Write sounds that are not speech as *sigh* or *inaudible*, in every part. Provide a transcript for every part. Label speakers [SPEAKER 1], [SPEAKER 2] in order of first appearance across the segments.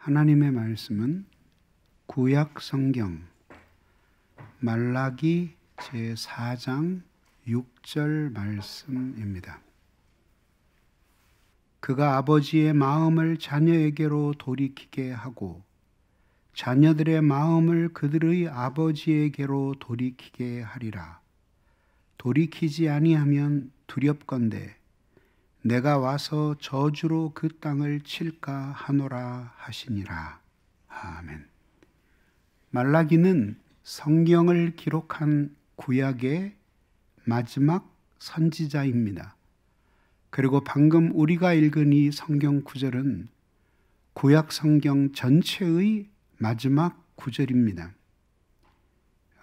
[SPEAKER 1] 하나님의 말씀은 구약 성경 말라기 제4장 6절 말씀입니다. 그가 아버지의 마음을 자녀에게로 돌이키게 하고 자녀들의 마음을 그들의 아버지에게로 돌이키게 하리라. 돌이키지 아니하면 두렵건대 내가 와서 저주로 그 땅을 칠까 하노라 하시니라. 아멘. 말라기는 성경을 기록한 구약의 마지막 선지자입니다. 그리고 방금 우리가 읽은 이 성경 구절은 구약 성경 전체의 마지막 구절입니다.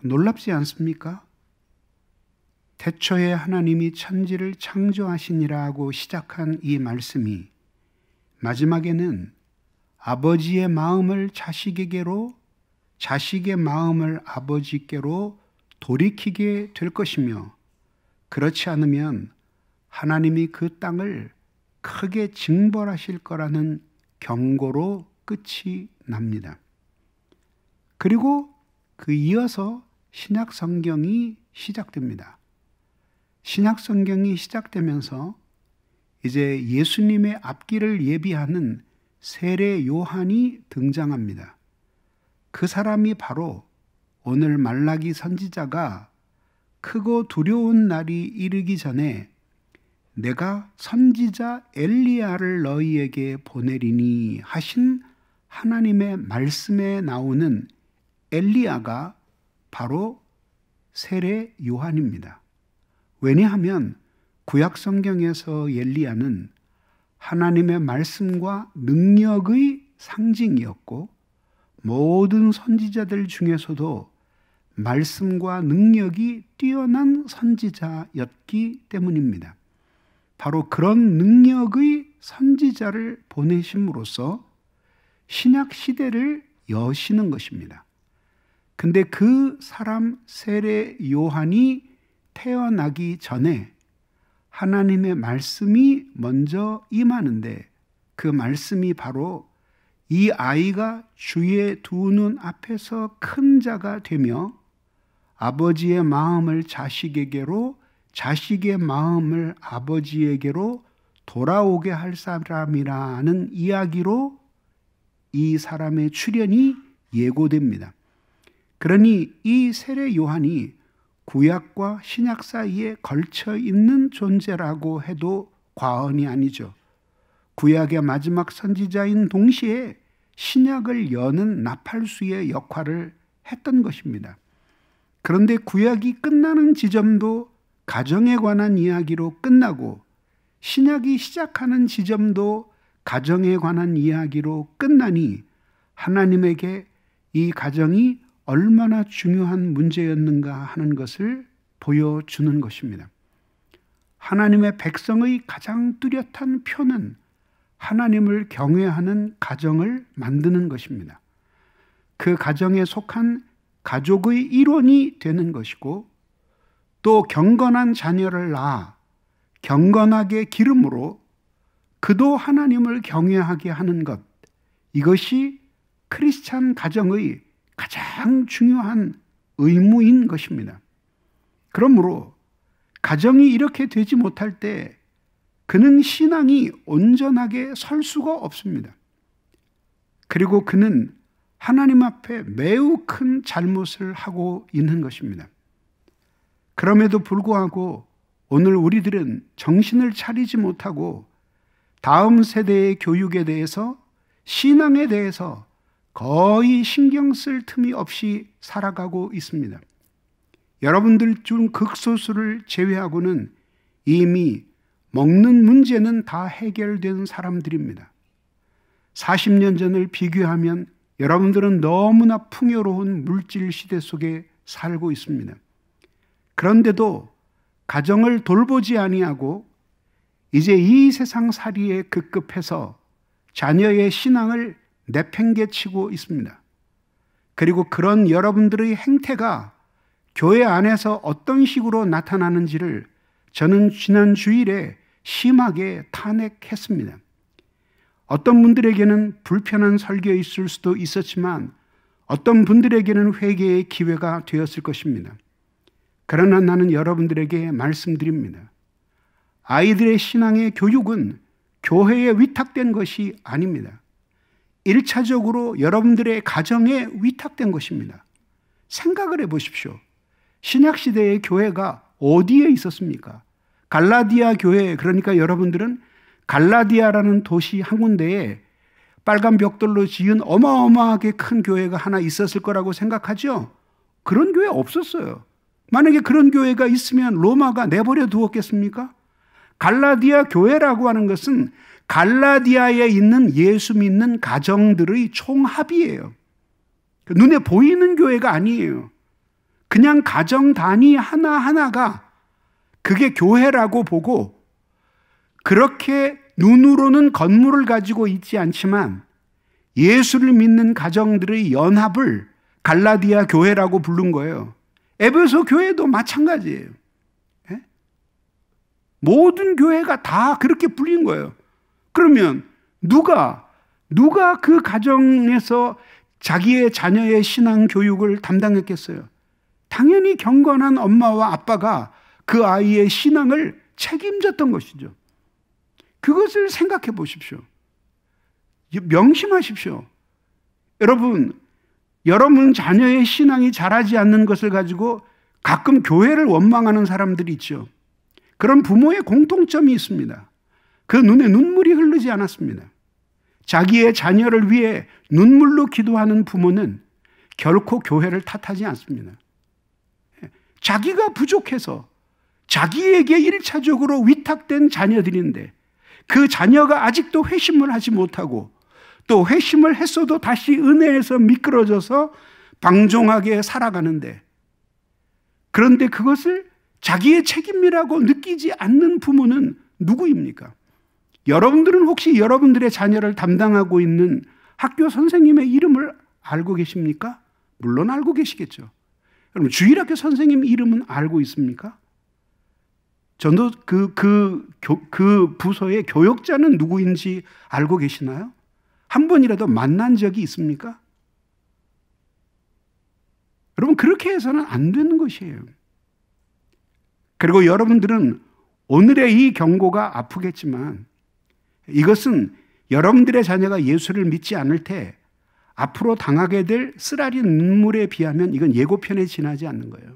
[SPEAKER 1] 놀랍지 않습니까? 태초에 하나님이 천지를 창조하시니라고 시작한 이 말씀이 마지막에는 아버지의 마음을 자식에게로 자식의 마음을 아버지께로 돌이키게 될 것이며 그렇지 않으면 하나님이 그 땅을 크게 징벌하실 거라는 경고로 끝이 납니다. 그리고 그 이어서 신약 성경이 시작됩니다. 신약 성경이 시작되면서 이제 예수님의 앞길을 예비하는 세례 요한이 등장합니다. 그 사람이 바로 오늘 말라기 선지자가 크고 두려운 날이 이르기 전에 내가 선지자 엘리야를 너희에게 보내리니 하신 하나님의 말씀에 나오는 엘리야가 바로 세례 요한입니다. 왜냐하면 구약 성경에서 엘리야는 하나님의 말씀과 능력의 상징이었고 모든 선지자들 중에서도 말씀과 능력이 뛰어난 선지자였기 때문입니다. 바로 그런 능력의 선지자를 보내심으로써 신약 시대를 여시는 것입니다. 근데 그 사람 세례 요한이 태어나기 전에 하나님의 말씀이 먼저 임하는데 그 말씀이 바로 이 아이가 주의 두 눈 앞에서 큰 자가 되며 아버지의 마음을 자식에게로 자식의 마음을 아버지에게로 돌아오게 할 사람이라는 이야기로 이 사람의 출현이 예고됩니다. 그러니 이 세례 요한이 구약과 신약 사이에 걸쳐 있는 존재라고 해도 과언이 아니죠. 구약의 마지막 선지자인 동시에 신약을 여는 나팔수의 역할을 했던 것입니다. 그런데 구약이 끝나는 지점도 가정에 관한 이야기로 끝나고 신약이 시작하는 지점도 가정에 관한 이야기로 끝나니 하나님에게 이 가정이 얼마나 중요한 문제였는가 하는 것을 보여주는 것입니다. 하나님의 백성의 가장 뚜렷한 표는 하나님을 경외하는 가정을 만드는 것입니다. 그 가정에 속한 가족의 일원이 되는 것이고 또 경건한 자녀를 낳아 경건하게 기름으로 그도 하나님을 경외하게 하는 것 이것이 크리스찬 가정의 가장 중요한 의무인 것입니다. 그러므로 가정이 이렇게 되지 못할 때 그는 신앙이 온전하게 설 수가 없습니다. 그리고 그는 하나님 앞에 매우 큰 잘못을 하고 있는 것입니다. 그럼에도 불구하고 오늘 우리들은 정신을 차리지 못하고 다음 세대의 교육에 대해서 신앙에 대해서 거의 신경 쓸 틈이 없이 살아가고 있습니다. 여러분들 중 극소수를 제외하고는 이미 먹는 문제는 다 해결된 사람들입니다. 40년 전을 비교하면 여러분들은 너무나 풍요로운 물질 시대 속에 살고 있습니다. 그런데도 가정을 돌보지 아니하고 이제 이 세상 살이에 급급해서 자녀의 신앙을 내팽개치고 있습니다. 그리고 그런 여러분들의 행태가 교회 안에서 어떤 식으로 나타나는지를 저는 지난 주일에 심하게 탄핵했습니다. 어떤 분들에게는 불편한 설교였을 수도 있었지만 어떤 분들에게는 회개의 기회가 되었을 것입니다. 그러나 나는 여러분들에게 말씀드립니다. 아이들의 신앙의 교육은 교회에 위탁된 것이 아닙니다. 1차적으로 여러분들의 가정에 위탁된 것입니다. 생각을 해 보십시오. 신약시대의 교회가 어디에 있었습니까? 갈라디아 교회, 그러니까 여러분들은 갈라디아라는 도시 한 군데에 빨간 벽돌로 지은 어마어마하게 큰 교회가 하나 있었을 거라고 생각하죠? 그런 교회 없었어요. 만약에 그런 교회가 있으면 로마가 내버려 두었겠습니까? 갈라디아 교회라고 하는 것은 갈라디아에 있는 예수 믿는 가정들의 총합이에요. 눈에 보이는 교회가 아니에요. 그냥 가정 단위 하나하나가 그게 교회라고 보고 그렇게 눈으로는 건물을 가지고 있지 않지만 예수를 믿는 가정들의 연합을 갈라디아 교회라고 부른 거예요. 에베소 교회도 마찬가지예요. 예? 모든 교회가 다 그렇게 불린 거예요. 그러면 누가 누가 그 가정에서 자기의 자녀의 신앙 교육을 담당했겠어요? 당연히 경건한 엄마와 아빠가 그 아이의 신앙을 책임졌던 것이죠. 그것을 생각해 보십시오. 명심하십시오. 여러분, 여러분 자녀의 신앙이 자라지 않는 것을 가지고 가끔 교회를 원망하는 사람들이 있죠. 그런 부모의 공통점이 있습니다. 그 눈에 눈물이 흐르지 않았습니다. 자기의 자녀를 위해 눈물로 기도하는 부모는 결코 교회를 탓하지 않습니다. 자기가 부족해서 자기에게 일차적으로 위탁된 자녀들인데 그 자녀가 아직도 회심을 하지 못하고 또 회심을 했어도 다시 은혜에서 미끄러져서 방종하게 살아가는데 그런데 그것을 자기의 책임이라고 느끼지 않는 부모는 누구입니까? 여러분들은 혹시 여러분들의 자녀를 담당하고 있는 학교 선생님의 이름을 알고 계십니까? 물론 알고 계시겠죠. 여러분, 주일학교 선생님 이름은 알고 있습니까? 전도 그, 그, 그 부서의 교역자는 누구인지 알고 계시나요? 한 번이라도 만난 적이 있습니까? 여러분, 그렇게 해서는 안 되는 것이에요. 그리고 여러분들은 오늘의 이 경고가 아프겠지만 이것은 여러분들의 자녀가 예수를 믿지 않을 때 앞으로 당하게 될 쓰라린 눈물에 비하면 이건 예고편에 지나지 않는 거예요.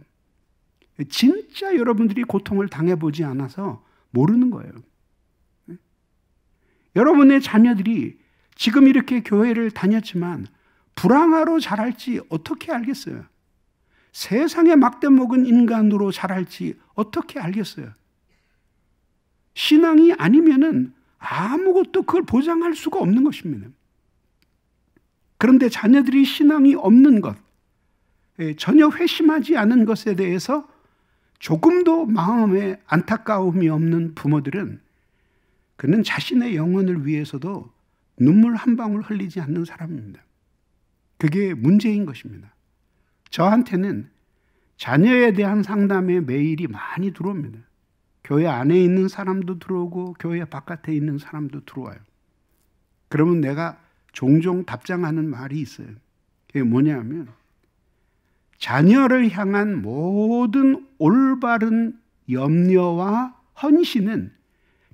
[SPEAKER 1] 진짜 여러분들이 고통을 당해보지 않아서 모르는 거예요. 여러분의 자녀들이 지금 이렇게 교회를 다녔지만 불황아로 자랄지 어떻게 알겠어요? 세상에 막대 먹은 인간으로 자랄지 어떻게 알겠어요? 신앙이 아니면은 아무것도 그걸 보장할 수가 없는 것입니다. 그런데 자녀들이 신앙이 없는 것, 예, 전혀 회심하지 않은 것에 대해서 조금도 마음에 안타까움이 없는 부모들은 그는 자신의 영혼을 위해서도 눈물 한 방울 흘리지 않는 사람입니다. 그게 문제인 것입니다. 저한테는 자녀에 대한 상담에 메일이 많이 들어옵니다. 교회 안에 있는 사람도 들어오고 교회 바깥에 있는 사람도 들어와요. 그러면 내가 종종 답장하는 말이 있어요. 그게 뭐냐면 자녀를 향한 모든 올바른 염려와 헌신은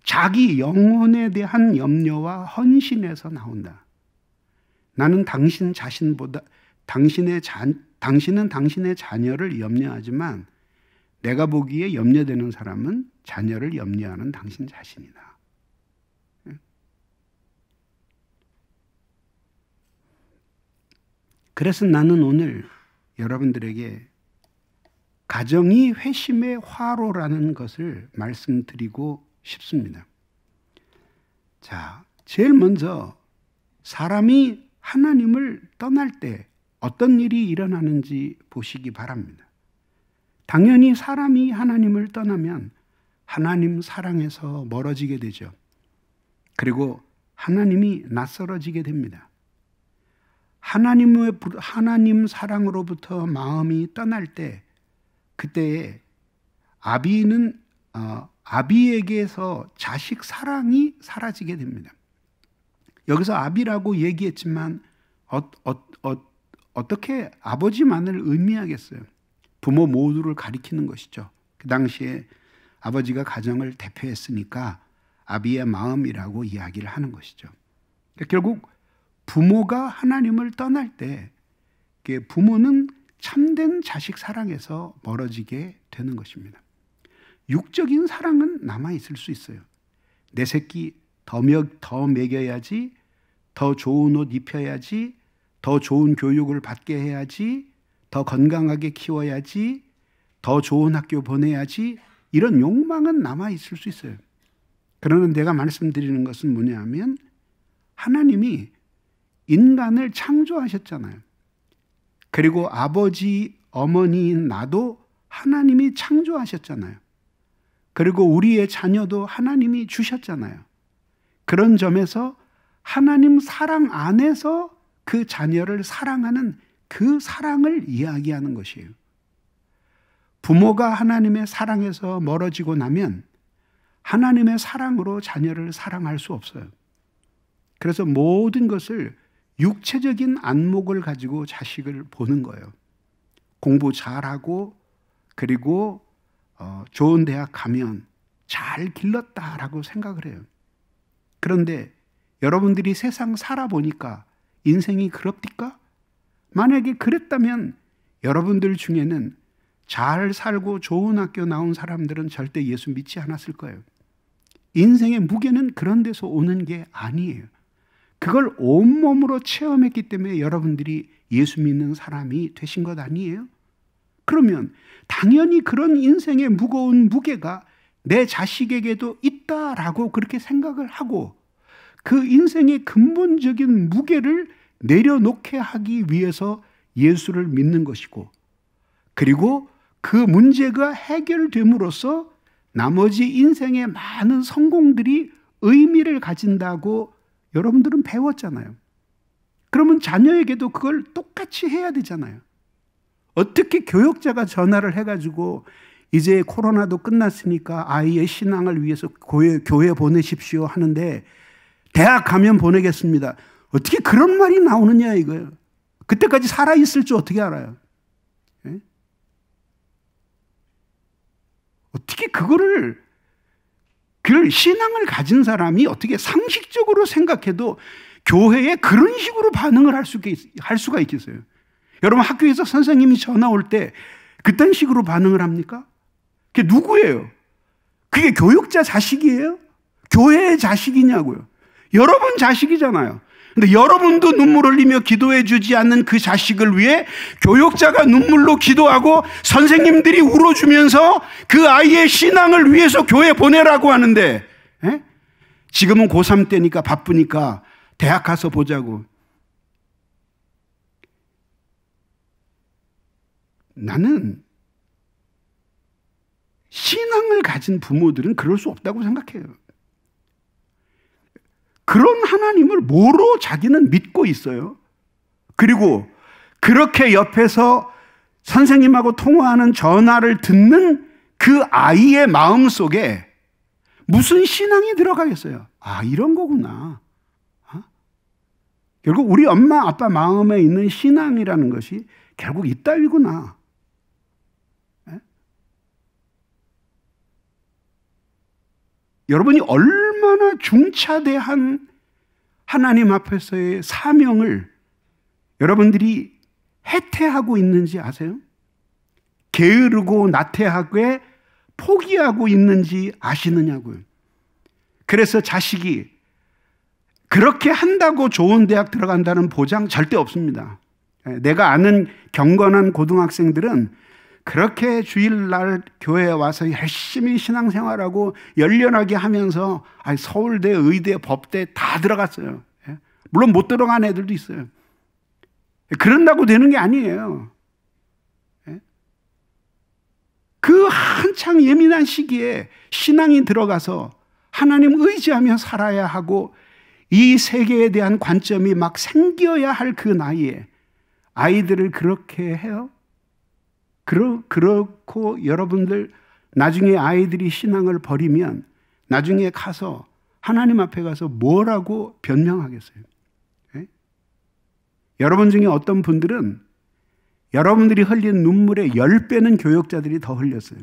[SPEAKER 1] 자기 영혼에 대한 염려와 헌신에서 나온다. 나는 당신 자신보다 당신의 자, 당신은 당신의 자녀를 염려하지만 내가 보기에 염려되는 사람은 자녀를 염려하는 당신 자신이다. 그래서 나는 오늘 여러분들에게 가정이 회심의 화로라는 것을 말씀드리고 싶습니다. 자, 제일 먼저 사람이 하나님을 떠날 때 어떤 일이 일어나는지 보시기 바랍니다. 당연히 사람이 하나님을 떠나면 하나님 사랑에서 멀어지게 되죠. 그리고 하나님이 낯설어지게 됩니다. 하나님의 하나님 사랑으로부터 마음이 떠날 때 그때에 아비는 어, 아비에게서 자식 사랑이 사라지게 됩니다. 여기서 아비라고 얘기했지만 어, 어, 어, 어떻게 아버지만을 의미하겠어요? 부모 모두를 가리키는 것이죠. 그 당시에 아버지가 가정을 대표했으니까 아비의 마음이라고 이야기를 하는 것이죠. 그러니까 결국 부모가 하나님을 떠날 때 부모는 참된 자식 사랑에서 멀어지게 되는 것입니다. 육적인 사랑은 남아 있을 수 있어요. 내 새끼 더, 먹, 더 먹여야지, 더 좋은 옷 입혀야지, 더 좋은 교육을 받게 해야지, 더 건강하게 키워야지, 더 좋은 학교 보내야지, 이런 욕망은 남아 있을 수 있어요. 그러나 내가 말씀드리는 것은 뭐냐면 하나님이 인간을 창조하셨잖아요. 그리고 아버지, 어머니인 나도 하나님이 창조하셨잖아요. 그리고 우리의 자녀도 하나님이 주셨잖아요. 그런 점에서 하나님 사랑 안에서 그 자녀를 사랑하는 그 사랑을 이야기하는 것이에요. 부모가 하나님의 사랑에서 멀어지고 나면 하나님의 사랑으로 자녀를 사랑할 수 없어요. 그래서 모든 것을 육체적인 안목을 가지고 자식을 보는 거예요. 공부 잘하고 그리고 어, 좋은 대학 가면 잘 길렀다라고 생각을 해요. 그런데 여러분들이 세상 살아보니까 인생이 그럽니까? 만약에 그랬다면 여러분들 중에는 잘 살고 좋은 학교 나온 사람들은 절대 예수 믿지 않았을 거예요. 인생의 무게는 그런 데서 오는 게 아니에요. 그걸 온몸으로 체험했기 때문에 여러분들이 예수 믿는 사람이 되신 것 아니에요? 그러면 당연히 그런 인생의 무거운 무게가 내 자식에게도 있다라고 그렇게 생각을 하고 그 인생의 근본적인 무게를 내려놓게 하기 위해서 예수를 믿는 것이고 그리고 그 문제가 해결됨으로써 나머지 인생의 많은 성공들이 의미를 가진다고 여러분들은 배웠잖아요. 그러면 자녀에게도 그걸 똑같이 해야 되잖아요. 어떻게 교역자가 전화를 해가지고 이제 코로나도 끝났으니까 아이의 신앙을 위해서 교회, 교회 보내십시오 하는데 대학 가면 보내겠습니다. 어떻게 그런 말이 나오느냐 이거예요. 그때까지 살아있을 줄 어떻게 알아요? 예? 어떻게 그거를 그 신앙을 가진 사람이 어떻게 상식적으로 생각해도 교회에 그런 식으로 반응을 할, 수, 할 수가 있겠어요? 여러분 학교에서 선생님이 전화 올 때 그딴 식으로 반응을 합니까? 그게 누구예요? 그게 교육자 자식이에요? 교회의 자식이냐고요? 여러분 자식이잖아요. 근데 여러분도 눈물 흘리며 기도해 주지 않는 그 자식을 위해 교육자가 눈물로 기도하고 선생님들이 울어주면서 그 아이의 신앙을 위해서 교회 보내라고 하는데 에? 예? 지금은 고3 때니까 바쁘니까 대학 가서 보자고. 나는 신앙을 가진 부모들은 그럴 수 없다고 생각해요. 그런 하나님을 뭐로 자기는 믿고 있어요. 그리고 그렇게 옆에서 선생님하고 통화하는 전화를 듣는 그 아이의 마음 속에 무슨 신앙이 들어가겠어요? 아, 이런 거구나. 어? 결국 우리 엄마, 아빠 마음에 있는 신앙이라는 것이 결국 이 따위구나. 예? 여러분이 얼 얼마나 중차대한 하나님 앞에서의 사명을 여러분들이 해태하고 있는지 아세요? 게으르고 나태하게 포기하고 있는지 아시느냐고요. 그래서 자식이 그렇게 한다고 좋은 대학 들어간다는 보장 절대 없습니다. 내가 아는 경건한 고등학생들은 그렇게 주일날 교회에 와서 열심히 신앙생활하고 열렬하게 하면서 서울대, 의대, 법대 다 들어갔어요. 예? 물론 못 들어간 애들도 있어요. 그런다고 되는 게 아니에요. 예? 그 한창 예민한 시기에 신앙이 들어가서 하나님 의지하며 살아야 하고 이 세계에 대한 관점이 막 생겨야 할 그 나이에 아이들을 그렇게 해요? 그러, 그렇고 여러분들 나중에 아이들이 신앙을 버리면 나중에 가서 하나님 앞에 가서 뭐라고 변명하겠어요? 예? 여러분 중에 어떤 분들은 여러분들이 흘린 눈물의 10배는 교역자들이 더 흘렸어요.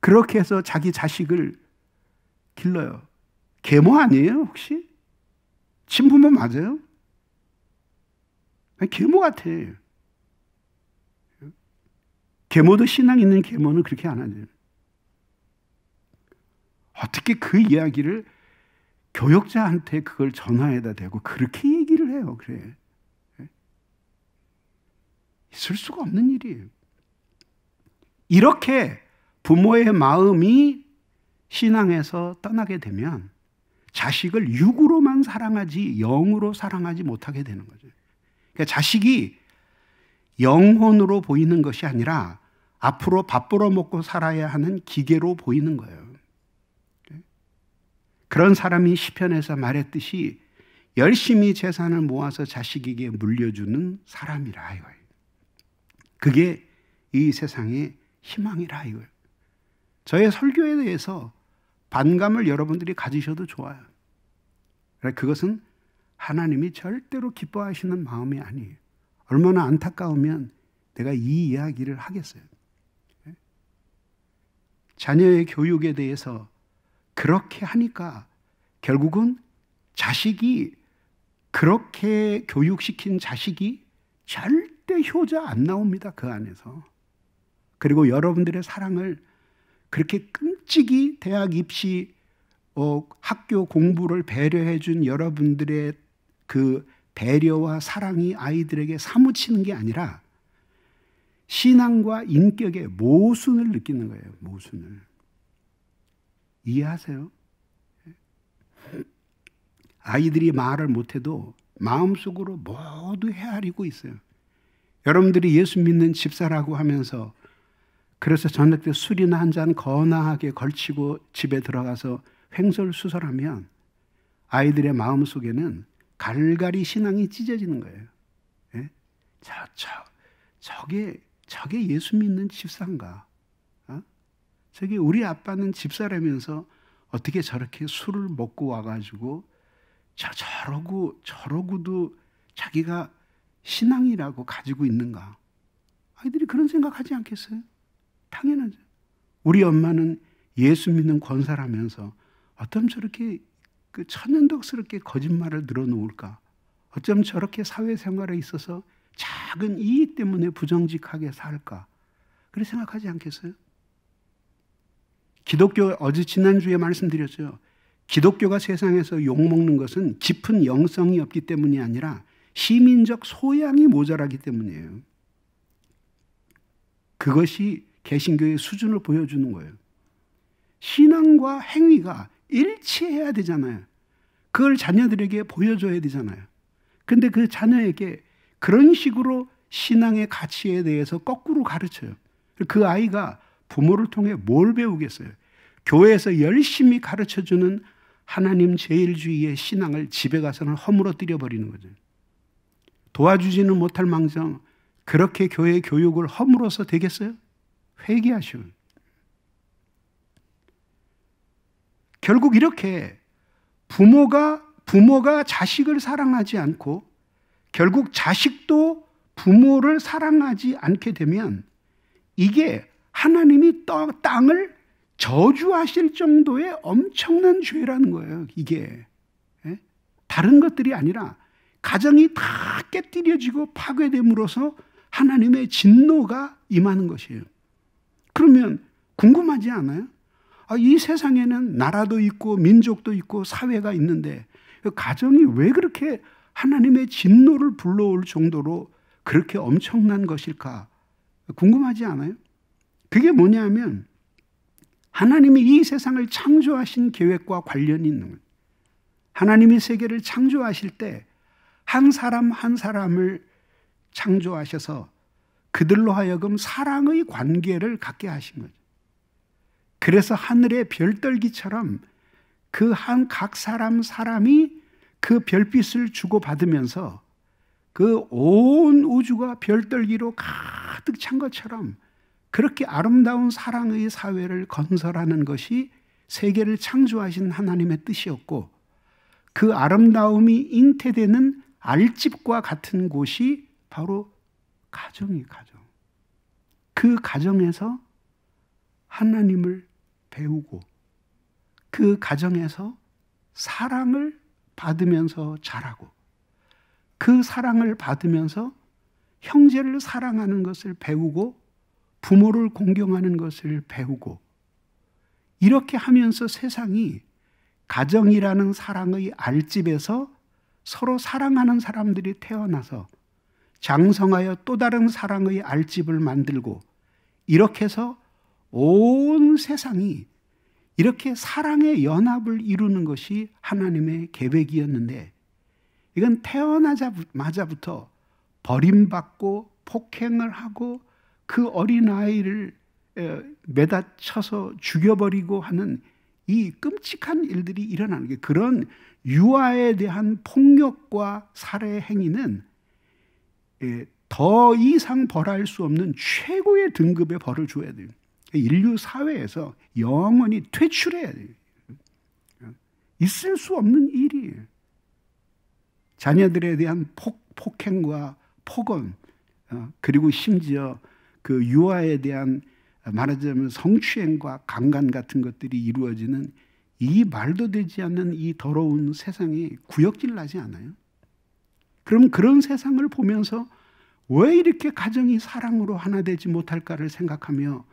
[SPEAKER 1] 그렇게 해서 자기 자식을 길러요. 계모 아니에요, 혹시? 친부모 맞아요? 계모 같아. 계모도 신앙 있는 계모는 그렇게 안 하죠. 어떻게 그 이야기를 교역자한테 그걸 전화해다 대고 그렇게 얘기를 해요. 그래. 있을 수가 없는 일이에요. 이렇게 부모의 마음이 신앙에서 떠나게 되면 자식을 육으로만 사랑하지 영으로 사랑하지 못하게 되는 거죠. 그러니까 자식이 영혼으로 보이는 것이 아니라 앞으로 밥 벌어 먹고 살아야 하는 기계로 보이는 거예요. 그런 사람이 시편에서 말했듯이 열심히 재산을 모아서 자식에게 물려주는 사람이라 이거예요. 그게 이 세상의 희망이라 이거예요. 저의 설교에 대해서 반감을 여러분들이 가지셔도 좋아요. 그것은 하나님이 절대로 기뻐하시는 마음이 아니에요. 얼마나 안타까우면 내가 이 이야기를 하겠어요. 자녀의 교육에 대해서 그렇게 하니까 결국은 자식이 그렇게 교육시킨 자식이 절대 효자 안 나옵니다. 그 안에서. 그리고 여러분들의 사랑을 그렇게 끔찍이 대학 입시 어, 학교 공부를 배려해 준 여러분들의 그 배려와 사랑이 아이들에게 사무치는 게 아니라 신앙과 인격의 모순을 느끼는 거예요. 모순을. 이해하세요? 아이들이 말을 못해도 마음속으로 모두 헤아리고 있어요. 여러분들이 예수 믿는 집사라고 하면서 그래서 저녁 때 술이나 한 잔 거나하게 걸치고 집에 들어가서 횡설수설하면 아이들의 마음 속에는 갈갈이 신앙이 찢어지는 거예요. 예? 저, 저, 저게, 저게 예수 믿는 집사인가? 어? 저게 우리 아빠는 집사라면서 어떻게 저렇게 술을 먹고 와가지고 저, 저러고, 저러고도 자기가 신앙이라고 가지고 있는가? 아이들이 그런 생각하지 않겠어요? 당연하죠. 우리 엄마는 예수 믿는 권사라면서 어쩜 저렇게 그 천연덕스럽게 거짓말을 늘어놓을까? 어쩜 저렇게 사회생활에 있어서 작은 이익 때문에 부정직하게 살까? 그렇게 생각하지 않겠어요? 기독교 어제 지난주에 말씀드렸죠. 기독교가 세상에서 욕먹는 것은 깊은 영성이 없기 때문이 아니라 시민적 소양이 모자라기 때문이에요. 그것이 개신교의 수준을 보여주는 거예요. 신앙과 행위가 일치해야 되잖아요. 그걸 자녀들에게 보여줘야 되잖아요. 근데 그 자녀에게 그런 식으로 신앙의 가치에 대해서 거꾸로 가르쳐요. 그 아이가 부모를 통해 뭘 배우겠어요? 교회에서 열심히 가르쳐 주는 하나님 제일주의의 신앙을 집에 가서는 허물어뜨려 버리는 거죠. 도와주지는 못할 망정 그렇게 교회 교육을 허물어서 되겠어요? 회개하시오. 결국 이렇게 부모가 부모가 자식을 사랑하지 않고 결국 자식도 부모를 사랑하지 않게 되면 이게 하나님이 땅을 저주하실 정도의 엄청난 죄라는 거예요. 이게 예? 다른 것들이 아니라 가정이 다 깨뜨려지고 파괴됨으로써 하나님의 진노가 임하는 것이에요. 그러면 궁금하지 않아요? 아, 이 세상에는 나라도 있고 민족도 있고 사회가 있는데 그 가정이 왜 그렇게 하나님의 진노를 불러올 정도로 그렇게 엄청난 것일까? 궁금하지 않아요? 그게 뭐냐면 하나님이 이 세상을 창조하신 계획과 관련이 있는 거예요. 하나님이 세계를 창조하실 때 한 사람 한 사람을 창조하셔서 그들로 하여금 사랑의 관계를 갖게 하신 거죠. 그래서 하늘의 별떨기처럼 그 한 각 사람 사람이 그 별빛을 주고받으면서 그 온 우주가 별떨기로 가득 찬 것처럼 그렇게 아름다운 사랑의 사회를 건설하는 것이 세계를 창조하신 하나님의 뜻이었고 그 아름다움이 잉태되는 알집과 같은 곳이 바로 가정이 가정. 그 가정에서 하나님을 배우고 그 가정에서 사랑을 받으면서 자라고 그 사랑을 받으면서 형제를 사랑하는 것을 배우고 부모를 공경하는 것을 배우고 이렇게 하면서 세상이 가정이라는 사랑의 알집에서 서로 사랑하는 사람들이 태어나서 장성하여 또 다른 사랑의 알집을 만들고 이렇게 해서 온 세상이 이렇게 사랑의 연합을 이루는 것이 하나님의 계획이었는데 이건 태어나자마자부터 버림받고 폭행을 하고 그 어린아이를 매다쳐서 죽여버리고 하는 이 끔찍한 일들이 일어나는 게 그런 유아에 대한 폭력과 살해 행위는 더 이상 벌할 수 없는 최고의 등급의 벌을 줘야 돼요. 인류 사회에서 영원히 퇴출해야 돼요. 있을 수 없는 일이에요. 자녀들에 대한 폭, 폭행과 폭언, 어, 그리고 심지어 그 유아에 대한 말하자면 성추행과 강간 같은 것들이 이루어지는 이 말도 되지 않는 이 더러운 세상이 구역질 나지 않아요? 그럼 그런 세상을 보면서 왜 이렇게 가정이 사랑으로 하나 되지 못할까를 생각하며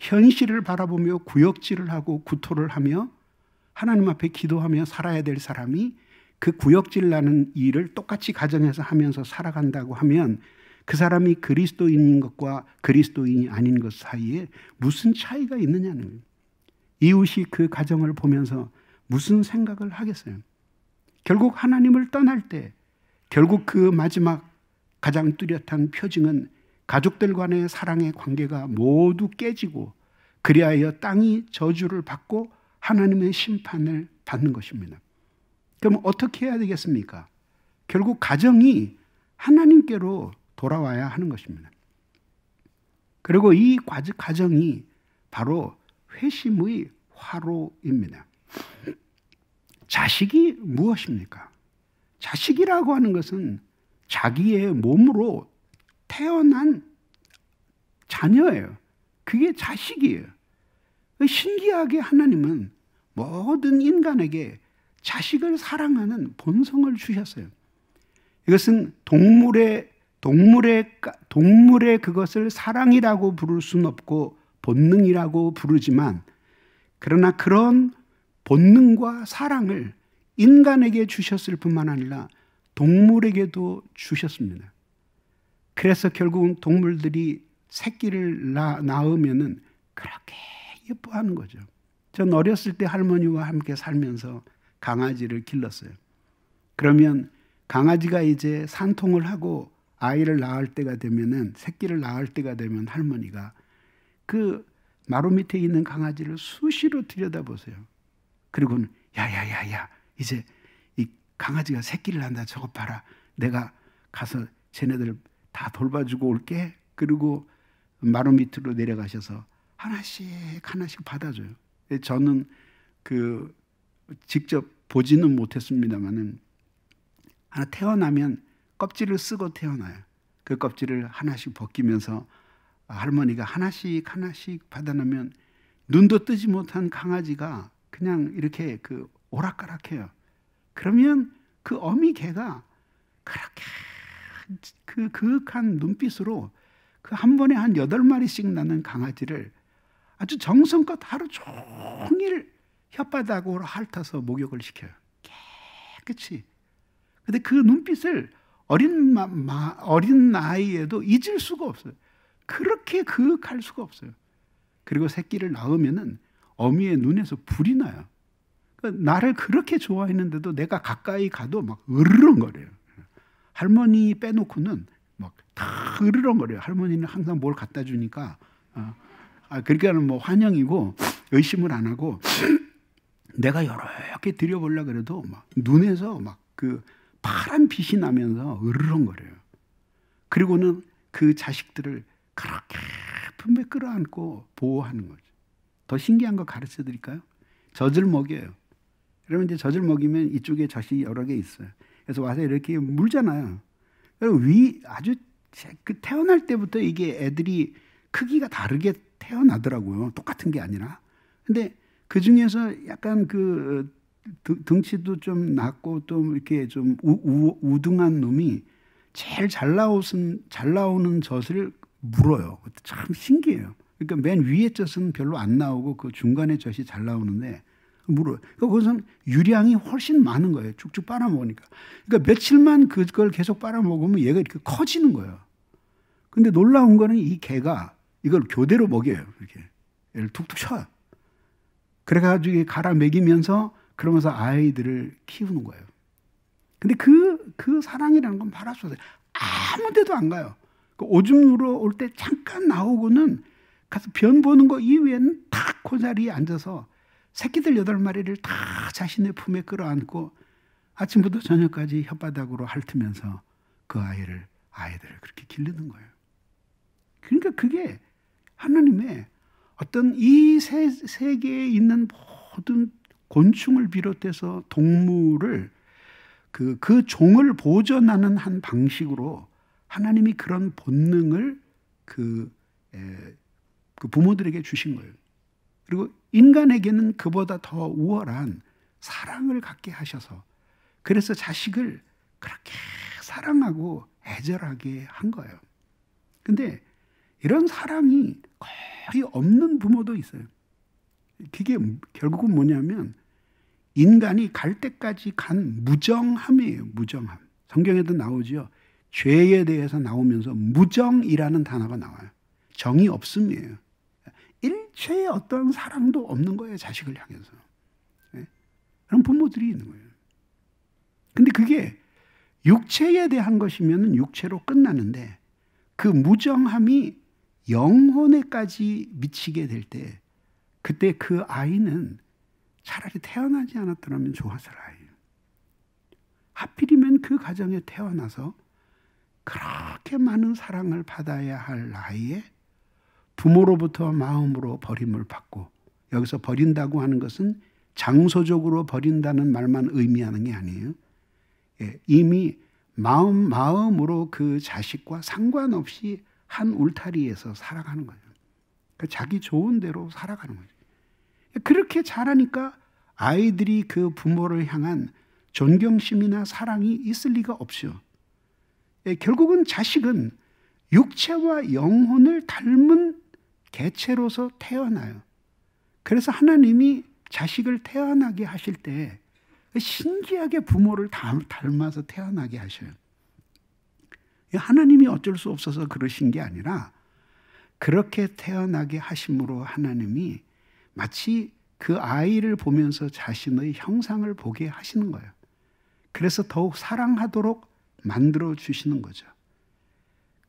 [SPEAKER 1] 현실을 바라보며 구역질을 하고 구토를 하며 하나님 앞에 기도하며 살아야 될 사람이 그 구역질 나는 일을 똑같이 가정에서 하면서 살아간다고 하면 그 사람이 그리스도인인 것과 그리스도인이 아닌 것 사이에 무슨 차이가 있느냐는. 이웃이 그 가정을 보면서 무슨 생각을 하겠어요? 결국 하나님을 떠날 때 결국 그 마지막 가장 뚜렷한 표징은 가족들 간의 사랑의 관계가 모두 깨지고 그리하여 땅이 저주를 받고 하나님의 심판을 받는 것입니다. 그럼 어떻게 해야 되겠습니까? 결국 가정이 하나님께로 돌아와야 하는 것입니다. 그리고 이 가정이 바로 회심의 화로입니다. 자식이 무엇입니까? 자식이라고 하는 것은 자기의 몸으로 태어난 자녀예요. 그게 자식이에요. 신기하게 하나님은 모든 인간에게 자식을 사랑하는 본성을 주셨어요. 이것은 동물의 동물의 동물의 그것을 사랑이라고 부를 수는 없고 본능이라고 부르지만 그러나 그런 본능과 사랑을 인간에게 주셨을 뿐만 아니라 동물에게도 주셨습니다. 그래서 결국은 동물들이 새끼를 낳, 낳으면은 그렇게 예뻐하는 거죠. 전 어렸을 때 할머니와 함께 살면서 강아지를 길렀어요. 그러면 강아지가 이제 산통을 하고 아이를 낳을 때가 되면은 새끼를 낳을 때가 되면 할머니가 그 마루 밑에 있는 강아지를 수시로 들여다보세요. 그리고는 야야야야 이제 이 강아지가 새끼를 낳는다 저거 봐라. 내가 가서 쟤네들 다 돌봐주고 올게. 그리고 마루 밑으로 내려가셔서 하나씩 하나씩 받아줘요. 저는 그 직접 보지는 못했습니다만은 하나 태어나면 껍질을 쓰고 태어나요. 그 껍질을 하나씩 벗기면서 할머니가 하나씩 하나씩 받아놓으면 눈도 뜨지 못한 강아지가 그냥 이렇게 그 오락가락해요. 그러면 그 어미 개가 그렇게 그 그윽한 눈빛으로 그 한 번에 한 여덟 마리씩 낳는 강아지를 아주 정성껏 하루 종일 혓바닥으로 핥아서 목욕을 시켜요. 깨끗이. 근데 그 눈빛을 어린 마, 마, 어린 나이에도 잊을 수가 없어요. 그렇게 그윽할 수가 없어요. 그리고 새끼를 낳으면은 어미의 눈에서 불이 나요. 그러니까 나를 그렇게 좋아했는데도 내가 가까이 가도 막 으르렁거려요. 할머니 빼놓고는 막 다 으르렁거려요. 할머니는 항상 뭘 갖다 주니까 어. 아, 그러니까는 뭐 환영이고 의심을 안 하고 *clears throat* 내가 여러 개 드려보려 그래도 막 눈에서 막 그 파란 빛이 나면서 으르렁거려요. 그리고는 그 자식들을 그렇게 품에 끌어안고 보호하는 거죠. 더 신기한 거 가르쳐 드릴까요? 젖을 먹여요. 그러면 이제 젖을 먹이면 이쪽에 젖이 여러 개 있어요. 그래서 와서 이렇게 물잖아요. 위 아주 그 태어날 때부터 이게 애들이 크기가 다르게 태어나더라고요. 똑같은 게 아니라. 근데 그 중에서 약간 그 등치도 좀 낮고 또 이렇게 좀 우, 우 둥한 놈이 제일 잘 나오는 잘 나오는 젖을 물어요. 참 신기해요. 그러니까 맨 위에 젖은 별로 안 나오고 그 중간에 젖이 잘 나오는데 그러니까 그것은 유량이 훨씬 많은 거예요. 쭉쭉 빨아먹으니까. 그러니까 며칠만 그걸 계속 빨아먹으면 얘가 이렇게 커지는 거예요. 근데 놀라운 거는 이 개가 이걸 교대로 먹여요. 이렇게. 얘를 툭툭 쳐요. 그래가지고 갈아 먹이면서 그러면서 아이들을 키우는 거예요. 근데 그, 그 사랑이라는 건 말할 수 없어요. 아무 데도 안 가요. 그 오줌 누러 올때 잠깐 나오고는 가서 변 보는 거 이외에는 탁그 자리에 앉아서 새끼들 여덟 마리를 다 자신의 품에 끌어안고 아침부터 저녁까지 혓바닥으로 핥으면서 그 아이를, 아이들을 그렇게 기르는 거예요. 그러니까 그게 하나님의 어떤 이 세, 세계에 있는 모든 곤충을 비롯해서 동물을 그, 그 종을 보존하는 한 방식으로 하나님이 그런 본능을 그, 에, 그 부모들에게 주신 거예요. 그리고 인간에게는 그보다 더 우월한 사랑을 갖게 하셔서 그래서 자식을 그렇게 사랑하고 애절하게 한 거예요. 근데 이런 사랑이 거의 없는 부모도 있어요. 그게 결국은 뭐냐면 인간이 갈 때까지 간 무정함이에요. 무정함. 성경에도 나오죠. 죄에 대해서 나오면서 무정이라는 단어가 나와요. 정이 없음이에요. 일체의 어떤 사랑도 없는 거예요. 자식을 향해서. 네? 그런 부모들이 있는 거예요. 근데 그게 육체에 대한 것이면 육체로 끝나는데 그 무정함이 영혼에까지 미치게 될 때 그때 그 아이는 차라리 태어나지 않았더라면 좋았을 아이예요. 하필이면 그 가정에 태어나서 그렇게 많은 사랑을 받아야 할 나이에 부모로부터 마음으로 버림을 받고 여기서 버린다고 하는 것은 장소적으로 버린다는 말만 의미하는 게 아니에요. 예, 이미 마음 마음으로 그 자식과 상관없이 한 울타리에서 살아가는 거예요. 그러니까 자기 좋은 대로 살아가는 거죠. 그렇게 자라니까 아이들이 그 부모를 향한 존경심이나 사랑이 있을 리가 없죠. 예, 결국은 자식은 육체와 영혼을 닮은 개체로서 태어나요. 그래서 하나님이 자식을 태어나게 하실 때 신기하게 부모를 닮아서 태어나게 하셔요. 하나님이 어쩔 수 없어서 그러신 게 아니라 그렇게 태어나게 하심으로 하나님이 마치 그 아이를 보면서 자신의 형상을 보게 하시는 거예요. 그래서 더욱 사랑하도록 만들어 주시는 거죠.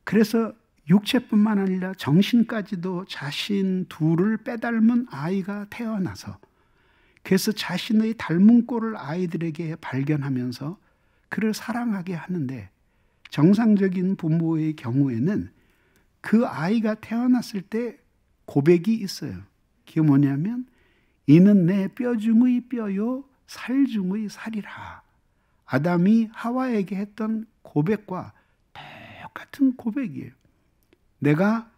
[SPEAKER 1] 그래서 육체뿐만 아니라 정신까지도 자신 둘을 빼닮은 아이가 태어나서 그래서 자신의 닮은 꼴을 아이들에게 발견하면서 그를 사랑하게 하는데 정상적인 부모의 경우에는 그 아이가 태어났을 때 고백이 있어요. 그게 뭐냐면 이는 내 뼈 중의 뼈요 살 중의 살이라. 아담이 하와에게 했던 고백과 똑같은 고백이에요. 내가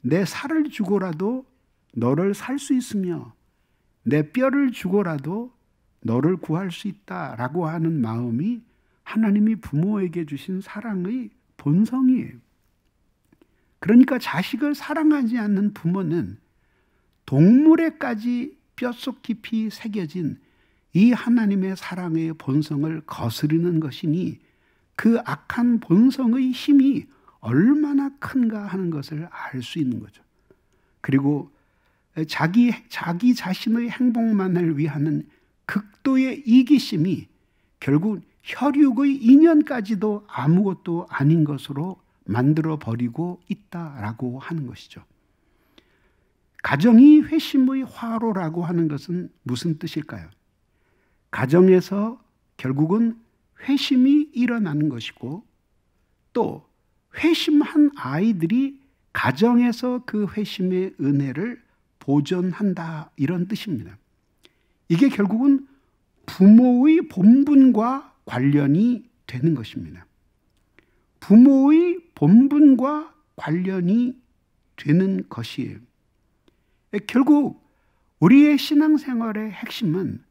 [SPEAKER 1] 내 살을 주고라도 너를 살 수 있으며 내 뼈를 주고라도 너를 구할 수 있다라고 하는 마음이 하나님이 부모에게 주신 사랑의 본성이에요. 그러니까 자식을 사랑하지 않는 부모는 동물에까지 뼛속 깊이 새겨진 이 하나님의 사랑의 본성을 거스르는 것이니 그 악한 본성의 힘이 얼마나 큰가 하는 것을 알 수 있는 거죠. 그리고 자기, 자기 자신의 행복만을 위하는 극도의 이기심이 결국 혈육의 인연까지도 아무것도 아닌 것으로 만들어 버리고 있다라고 하는 것이죠. 가정이 회심의 화로라고 하는 것은 무슨 뜻일까요? 가정에서 결국은 회심이 일어나는 것이고 또 회심한 아이들이 가정에서 그 회심의 은혜를 보존한다 이런 뜻입니다. 이게 결국은 부모의 본분과 관련이 되는 것입니다. 부모의 본분과 관련이 되는 것이에요. 결국 우리의 신앙생활의 핵심은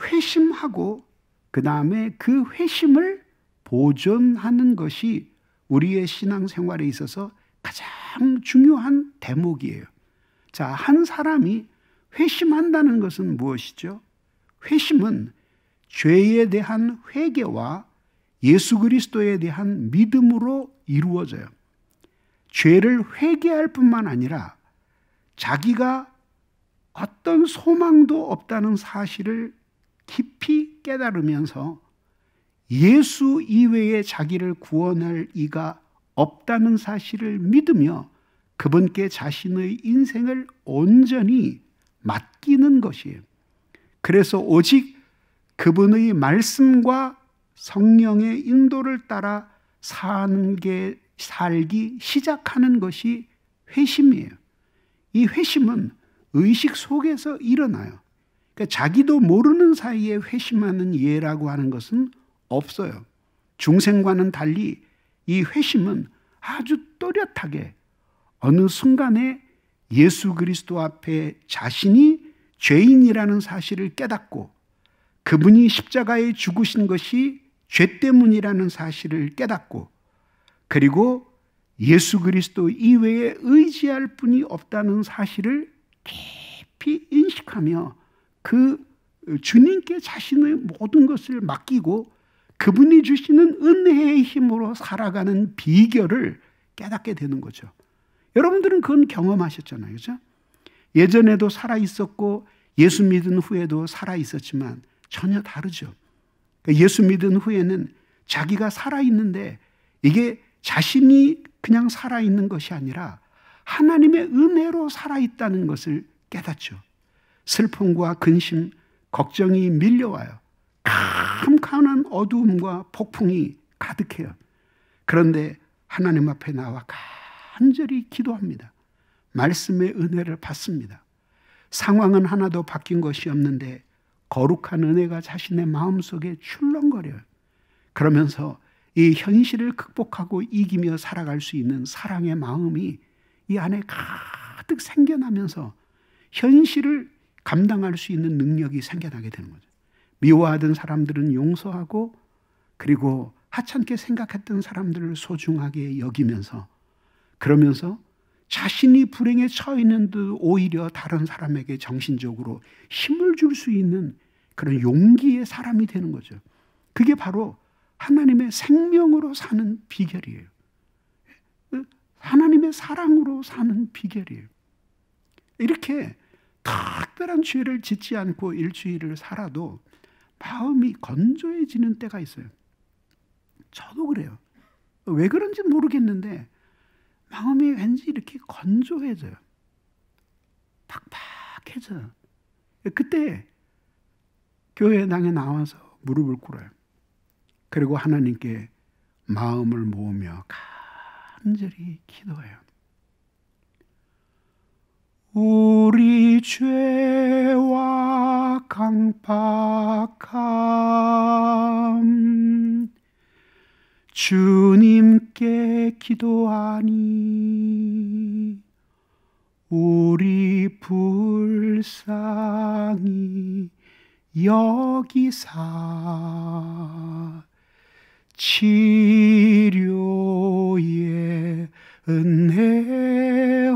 [SPEAKER 1] 회심하고 그 다음에 그 회심을 보존하는 것이 우리의 신앙 생활에 있어서 가장 중요한 대목이에요. 자, 한 사람이 회심한다는 것은 무엇이죠? 회심은 죄에 대한 회개와 예수 그리스도에 대한 믿음으로 이루어져요. 죄를 회개할 뿐만 아니라 자기가 어떤 소망도 없다는 사실을 깊이 깨달으면서 예수 이외에 자기를 구원할 이가 없다는 사실을 믿으며 그분께 자신의 인생을 온전히 맡기는 것이에요. 그래서 오직 그분의 말씀과 성령의 인도를 따라 사는 게 살기 시작하는 것이 회심이에요. 이 회심은 의식 속에서 일어나요. 그러니까 자기도 모르는 사이에 회심하는 예라고 하는 것은 없어요. 중생과는 달리 이 회심은 아주 또렷하게 어느 순간에 예수 그리스도 앞에 자신이 죄인이라는 사실을 깨닫고 그분이 십자가에 죽으신 것이 죄 때문이라는 사실을 깨닫고 그리고 예수 그리스도 이외에 의지할 분이 없다는 사실을 깊이 인식하며 그 주님께 자신의 모든 것을 맡기고 그분이 주시는 은혜의 힘으로 살아가는 비결을 깨닫게 되는 거죠. 여러분들은 그건 경험하셨잖아요. 그죠? 예전에도 살아 있었고 예수 믿은 후에도 살아 있었지만 전혀 다르죠. 그러니까 예수 믿은 후에는 자기가 살아 있는데 이게 자신이 그냥 살아 있는 것이 아니라 하나님의 은혜로 살아 있다는 것을 깨닫죠. 슬픔과 근심, 걱정이 밀려와요. 캄캄한 어두움과 폭풍이 가득해요. 그런데 하나님 앞에 나와 간절히 기도합니다. 말씀의 은혜를 받습니다. 상황은 하나도 바뀐 것이 없는데 거룩한 은혜가 자신의 마음속에 출렁거려요. 그러면서 이 현실을 극복하고 이기며 살아갈 수 있는 사랑의 마음이 이 안에 가득 생겨나면서 현실을 감당할 수 있는 능력이 생겨나게 되는 거죠. 미워하던 사람들은 용서하고 그리고 하찮게 생각했던 사람들을 소중하게 여기면서 그러면서 자신이 불행에 처해 있는 듯 오히려 다른 사람에게 정신적으로 힘을 줄 수 있는 그런 용기의 사람이 되는 거죠. 그게 바로 하나님의 생명으로 사는 비결이에요. 하나님의 사랑으로 사는 비결이에요. 이렇게 특별한 죄를 짓지 않고 일주일을 살아도 마음이 건조해지는 때가 있어요. 저도 그래요. 왜 그런지 모르겠는데 마음이 왠지 이렇게 건조해져요. 팍팍해져요. 그때 교회당에 나와서 무릎을 꿇어요. 그리고 하나님께 마음을 모으며 간절히 기도해요. 우리 죄와 강박함. 주님께 기도하니 우리 불쌍히 여기사 치료의 은혜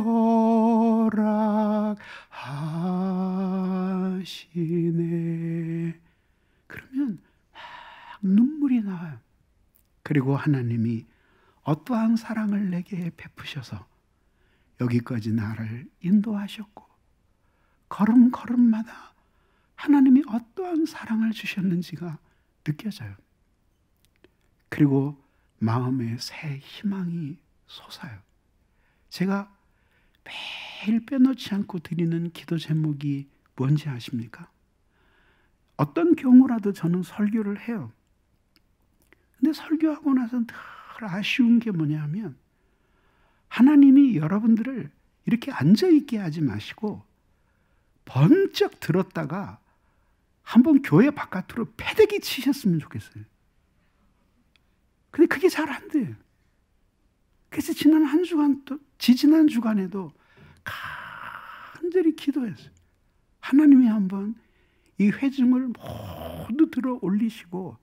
[SPEAKER 1] 허락하시네. 그러면 막 눈물이 나와요. 그리고 하나님이 어떠한 사랑을 내게 베푸셔서 여기까지 나를 인도하셨고 걸음걸음마다 하나님이 어떠한 사랑을 주셨는지가 느껴져요. 그리고 마음에 새 희망이 솟아요. 제가 매일 빼놓지 않고 드리는 기도 제목이 뭔지 아십니까? 어떤 경우라도 저는 설교를 해요. 근데 설교하고 나서 늘 아쉬운 게 뭐냐면 하나님이 한번 교회 바깥으로 패대기 치셨으면 좋겠어요. 근데 그게 잘 안 돼요. 그래서 지난 한 주간 또 지지난 주간에도 간절히 기도했어요. 하나님이 한번 이 회중을 모두 들어 올리시고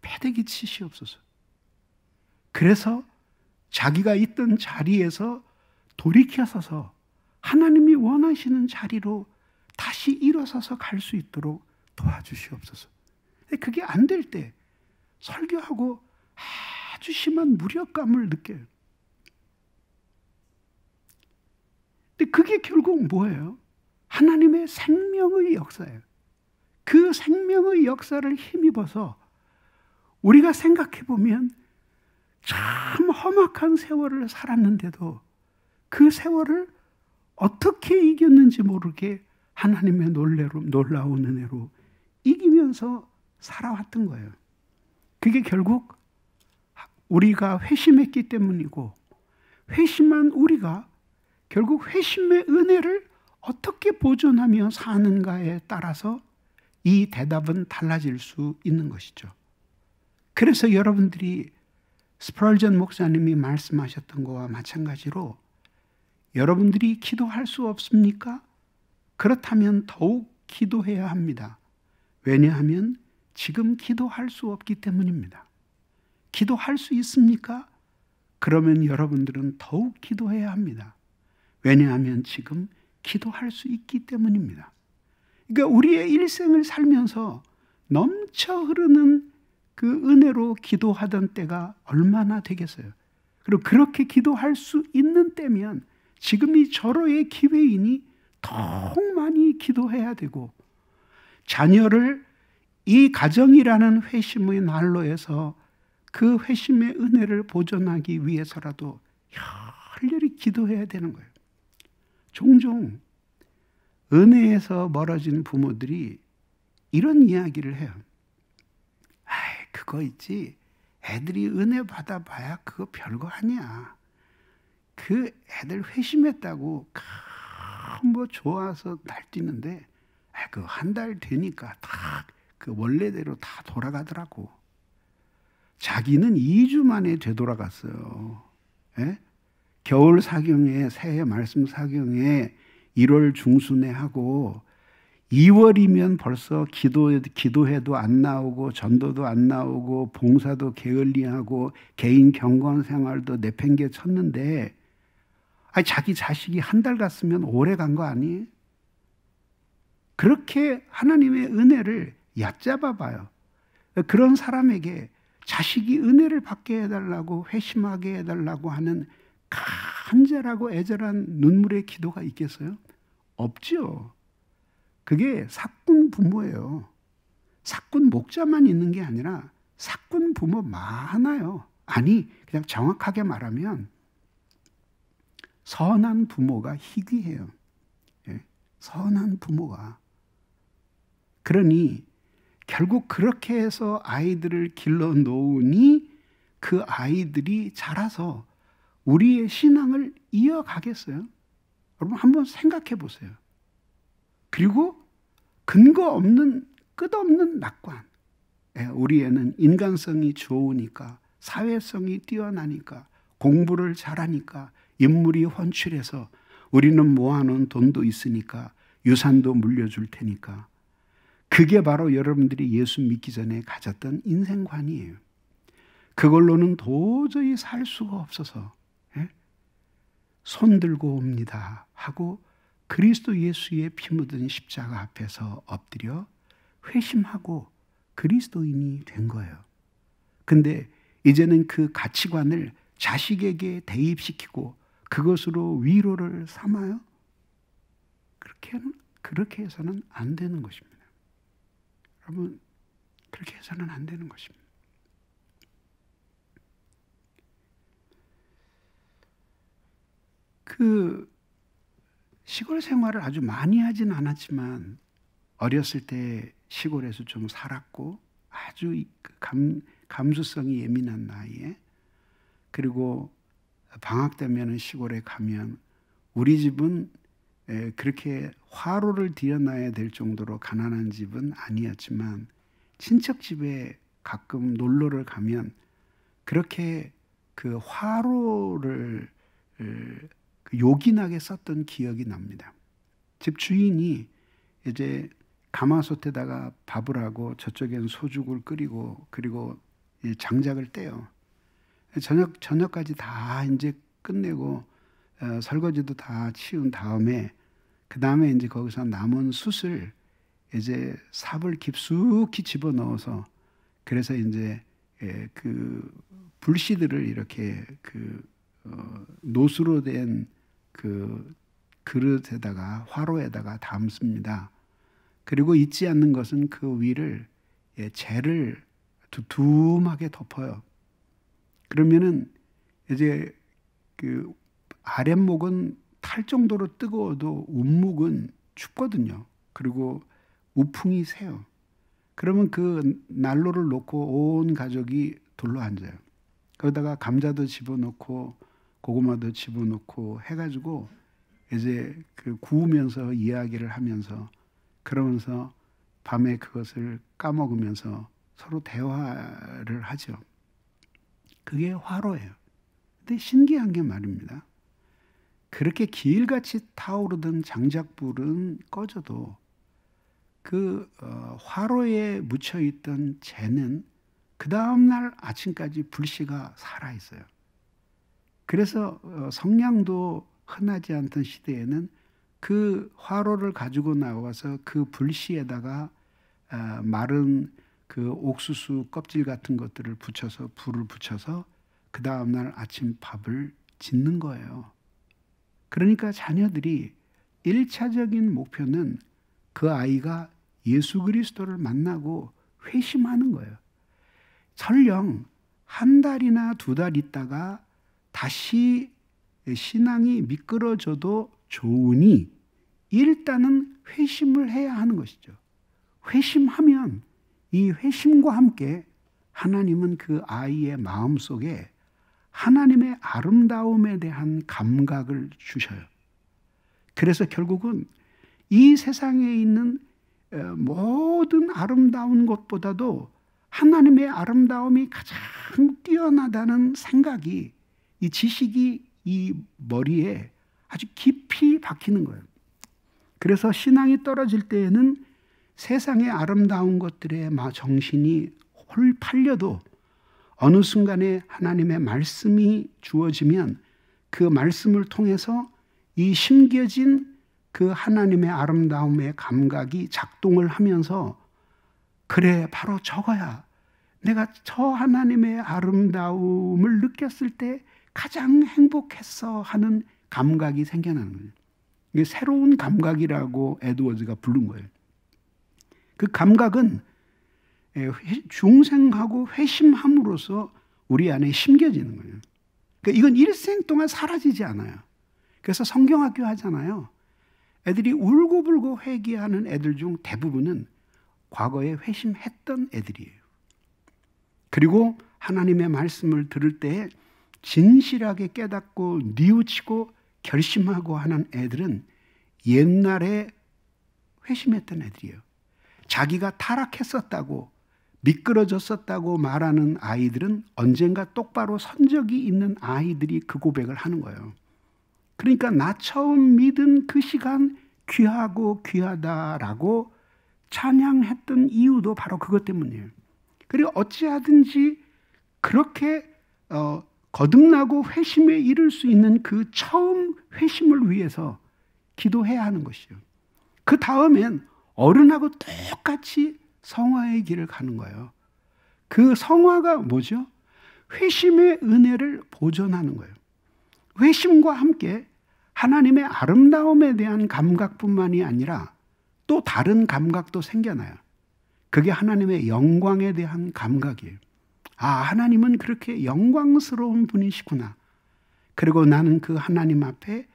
[SPEAKER 1] 패대기 치시옵소서. 그래서 자기가 있던 자리에서 돌이켜서서 하나님이 원하시는 자리로 다시 일어서서 갈 수 있도록 도와주시옵소서. 그게 안 될 때 설교하고 아주 심한 무력감을 느껴요. 근데 그게 결국 뭐예요? 하나님의 생명의 역사예요. 그 생명의 역사를 힘입어서 우리가 생각해 보면 참 험악한 세월을 살았는데도 그 세월을 어떻게 이겼는지 모르게 하나님의 놀래로, 놀라운 은혜로 이기면서 살아왔던 거예요. 그게 결국 우리가 회심했기 때문이고 회심한 우리가 결국 회심의 은혜를 어떻게 보존하며 사는가에 따라서 이 대답은 달라질 수 있는 것이죠. 그래서 여러분들이 스프럴전 목사님이 말씀하셨던 것과 마찬가지로 여러분들이 기도할 수 없습니까? 그렇다면 더욱 기도해야 합니다. 왜냐하면 지금 기도할 수 없기 때문입니다. 기도할 수 있습니까? 그러면 여러분들은 더욱 기도해야 합니다. 왜냐하면 지금 기도할 수 있기 때문입니다. 그러니까 우리의 일생을 살면서 넘쳐 흐르는 그 은혜로 기도하던 때가 얼마나 되겠어요. 그리고 그렇게 기도할 수 있는 때면 지금이 절호의 기회이니 더욱 많이 기도해야 되고 자녀를 이 가정이라는 회심의 난로에서 그 회심의 은혜를 보존하기 위해서라도 열렬히 기도해야 되는 거예요. 종종 은혜에서 멀어진 부모들이 이런 이야기를 해요. 아이, 그거 있지. 애들이 은혜 받아봐야 그거 별거 아니야. 그 애들 회심했다고 뭐 좋아서 날뛰는데 그한 달 되니까 다 그 원래대로 다 돌아가더라고. 자기는 2주 만에 되돌아갔어요. 예? 겨울 사경에 새해 말씀 사경에 1월 중순에 하고 2월이면 벌써 기도, 기도해도 안 나오고 전도도 안 나오고 봉사도 게을리하고 개인 경건 생활도 내팽개 쳤는데 아니, 자기 자식이 한 달 갔으면 오래 간 거 아니에요? 그렇게 하나님의 은혜를 얕잡아 봐요. 그런 사람에게 자식이 은혜를 받게 해달라고 회심하게 해달라고 하는 간절하고 애절한 눈물의 기도가 있겠어요? 없죠. 그게 사꾼 부모예요. 사꾼 목자만 있는 게 아니라 사꾼 부모 많아요. 아니, 그냥 정확하게 말하면 선한 부모가 희귀해요. 예? 선한 부모가. 그러니 결국 그렇게 해서 아이들을 길러 놓으니 그 아이들이 자라서 우리의 신앙을 이어가겠어요? 여러분 한번 생각해 보세요. 그리고 근거 없는 끝없는 낙관. 예, 우리 애는 인간성이 좋으니까 사회성이 뛰어나니까 공부를 잘하니까 인물이 훤칠해서 우리는 모아놓은 돈도 있으니까 유산도 물려줄 테니까 그게 바로 여러분들이 예수 믿기 전에 가졌던 인생관이에요. 그걸로는 도저히 살 수가 없어서 손 들고 옵니다 하고 그리스도 예수의 피 묻은 십자가 앞에서 엎드려 회심하고 그리스도인이 된 거예요. 근데 이제는 그 가치관을 자식에게 대입시키고 그것으로 위로를 삼아요? 그렇게, 그렇게 해서는 안 되는 것입니다. 여러분, 그렇게 해서는 안 되는 것입니다. 그 시골 생활을 아주 많이 하진 않았지만 어렸을 때 시골에서 좀 살았고 아주 그 감, 감수성이 예민한 나이에 그리고 방학 되면 시골에 가면 우리 집은 그렇게 화로를 뒤어놔야 될 정도로 가난한 집은 아니었지만 친척 집에 가끔 놀러를 가면 그렇게 그 화로를 그 요긴하게 썼던 기억이 납니다. 집 주인이 이제 가마솥에다가 밥을 하고 저쪽엔 소죽을 끓이고 그리고 장작을 떼요. 저녁 저녁까지 다 이제 끝내고 어, 설거지도 다 치운 다음에 그 다음에 이제 거기서 남은 숯을 이제 삽을 깊숙이 집어 넣어서 그래서 이제 예, 그 불씨들을 이렇게 그 어, 노수로 된 그 그릇에다가 화로에다가 담습니다. 그리고 잊지 않는 것은 그 위를 예, 재를 두툼하게 덮어요. 그러면은 이제 그 아랫목은 탈 정도로 뜨거워도 윗목은 춥거든요. 그리고 우풍이 새요. 그러면 그 난로를 놓고 온 가족이 둘러 앉아요. 거기다가 감자도 집어넣고 고구마도 집어넣고 해가지고 이제 그 구우면서 이야기를 하면서 그러면서 밤에 그것을 까먹으면서 서로 대화를 하죠. 그게 화로예요. 근데 신기한 게 말입니다. 그렇게 길같이 타오르던 장작불은 꺼져도 그 어, 화로에 묻혀 있던 재는 그 다음 날 아침까지 불씨가 살아 있어요. 그래서 어, 성냥도 흔하지 않던 시대에는 그 화로를 가지고 나와서 그 불씨에다가 어, 마른 그 옥수수 껍질 같은 것들을 붙여서 불을 붙여서 그 다음 날 아침 밥을 짓는 거예요. 그러니까 자녀들이 1차적인 목표는 그 아이가 예수 그리스도를 만나고 회심하는 거예요. 설령 한 달이나 두 달 있다가 다시 신앙이 미끄러져도 좋으니 일단은 회심을 해야 하는 것이죠. 회심하면 이 회심과 함께 하나님은 그 아이의 마음 속에 하나님의 아름다움에 대한 감각을 주셔요. 그래서 결국은 이 세상에 있는 모든 아름다운 것보다도 하나님의 아름다움이 가장 뛰어나다는 생각이 이 지식이 이 머리에 아주 깊이 박히는 거예요. 그래서 신앙이 떨어질 때에는 세상의 아름다운 것들에 정신이 홀 팔려도 어느 순간에 하나님의 말씀이 주어지면 그 말씀을 통해서 이 심겨진 그 하나님의 아름다움의 감각이 작동을 하면서 그래 바로 저거야. 내가 저 하나님의 아름다움을 느꼈을 때 가장 행복했어 하는 감각이 생겨나는 거예요. 이게 새로운 감각이라고 에드워즈가 부른 거예요. 그 감각은 중생하고 회심함으로써 우리 안에 심겨지는 거예요. 그러니까 이건 일생 동안 사라지지 않아요. 그래서 성경학교 하잖아요. 애들이 울고불고 회개하는 애들 중 대부분은 과거에 회심했던 애들이에요. 그리고 하나님의 말씀을 들을 때 진실하게 깨닫고 뉘우치고 결심하고 하는 애들은 옛날에 회심했던 애들이에요. 자기가 타락했었다고 미끄러졌었다고 말하는 아이들은 언젠가 똑바로 선 적이 있는 아이들이 그 고백을 하는 거예요. 그러니까 나 처음 믿은 그 시간 귀하고 귀하다라고 찬양했던 이유도 바로 그것 때문이에요. 그리고 어찌하든지 그렇게 어, 거듭나고 회심에 이를 수 있는 그 처음 회심을 위해서 기도해야 하는 것이요. 그 다음엔 어른하고 똑같이 성화의 길을 가는 거예요. 그 성화가 뭐죠? 회심의 은혜를 보존하는 거예요. 회심과 함께 하나님의 아름다움에 대한 감각뿐만이 아니라 또 다른 감각도 생겨나요. 그게 하나님의 영광에 대한 감각이에요. 아, 하나님은 그렇게 영광스러운 분이시구나. 그리고 나는 그 하나님 앞에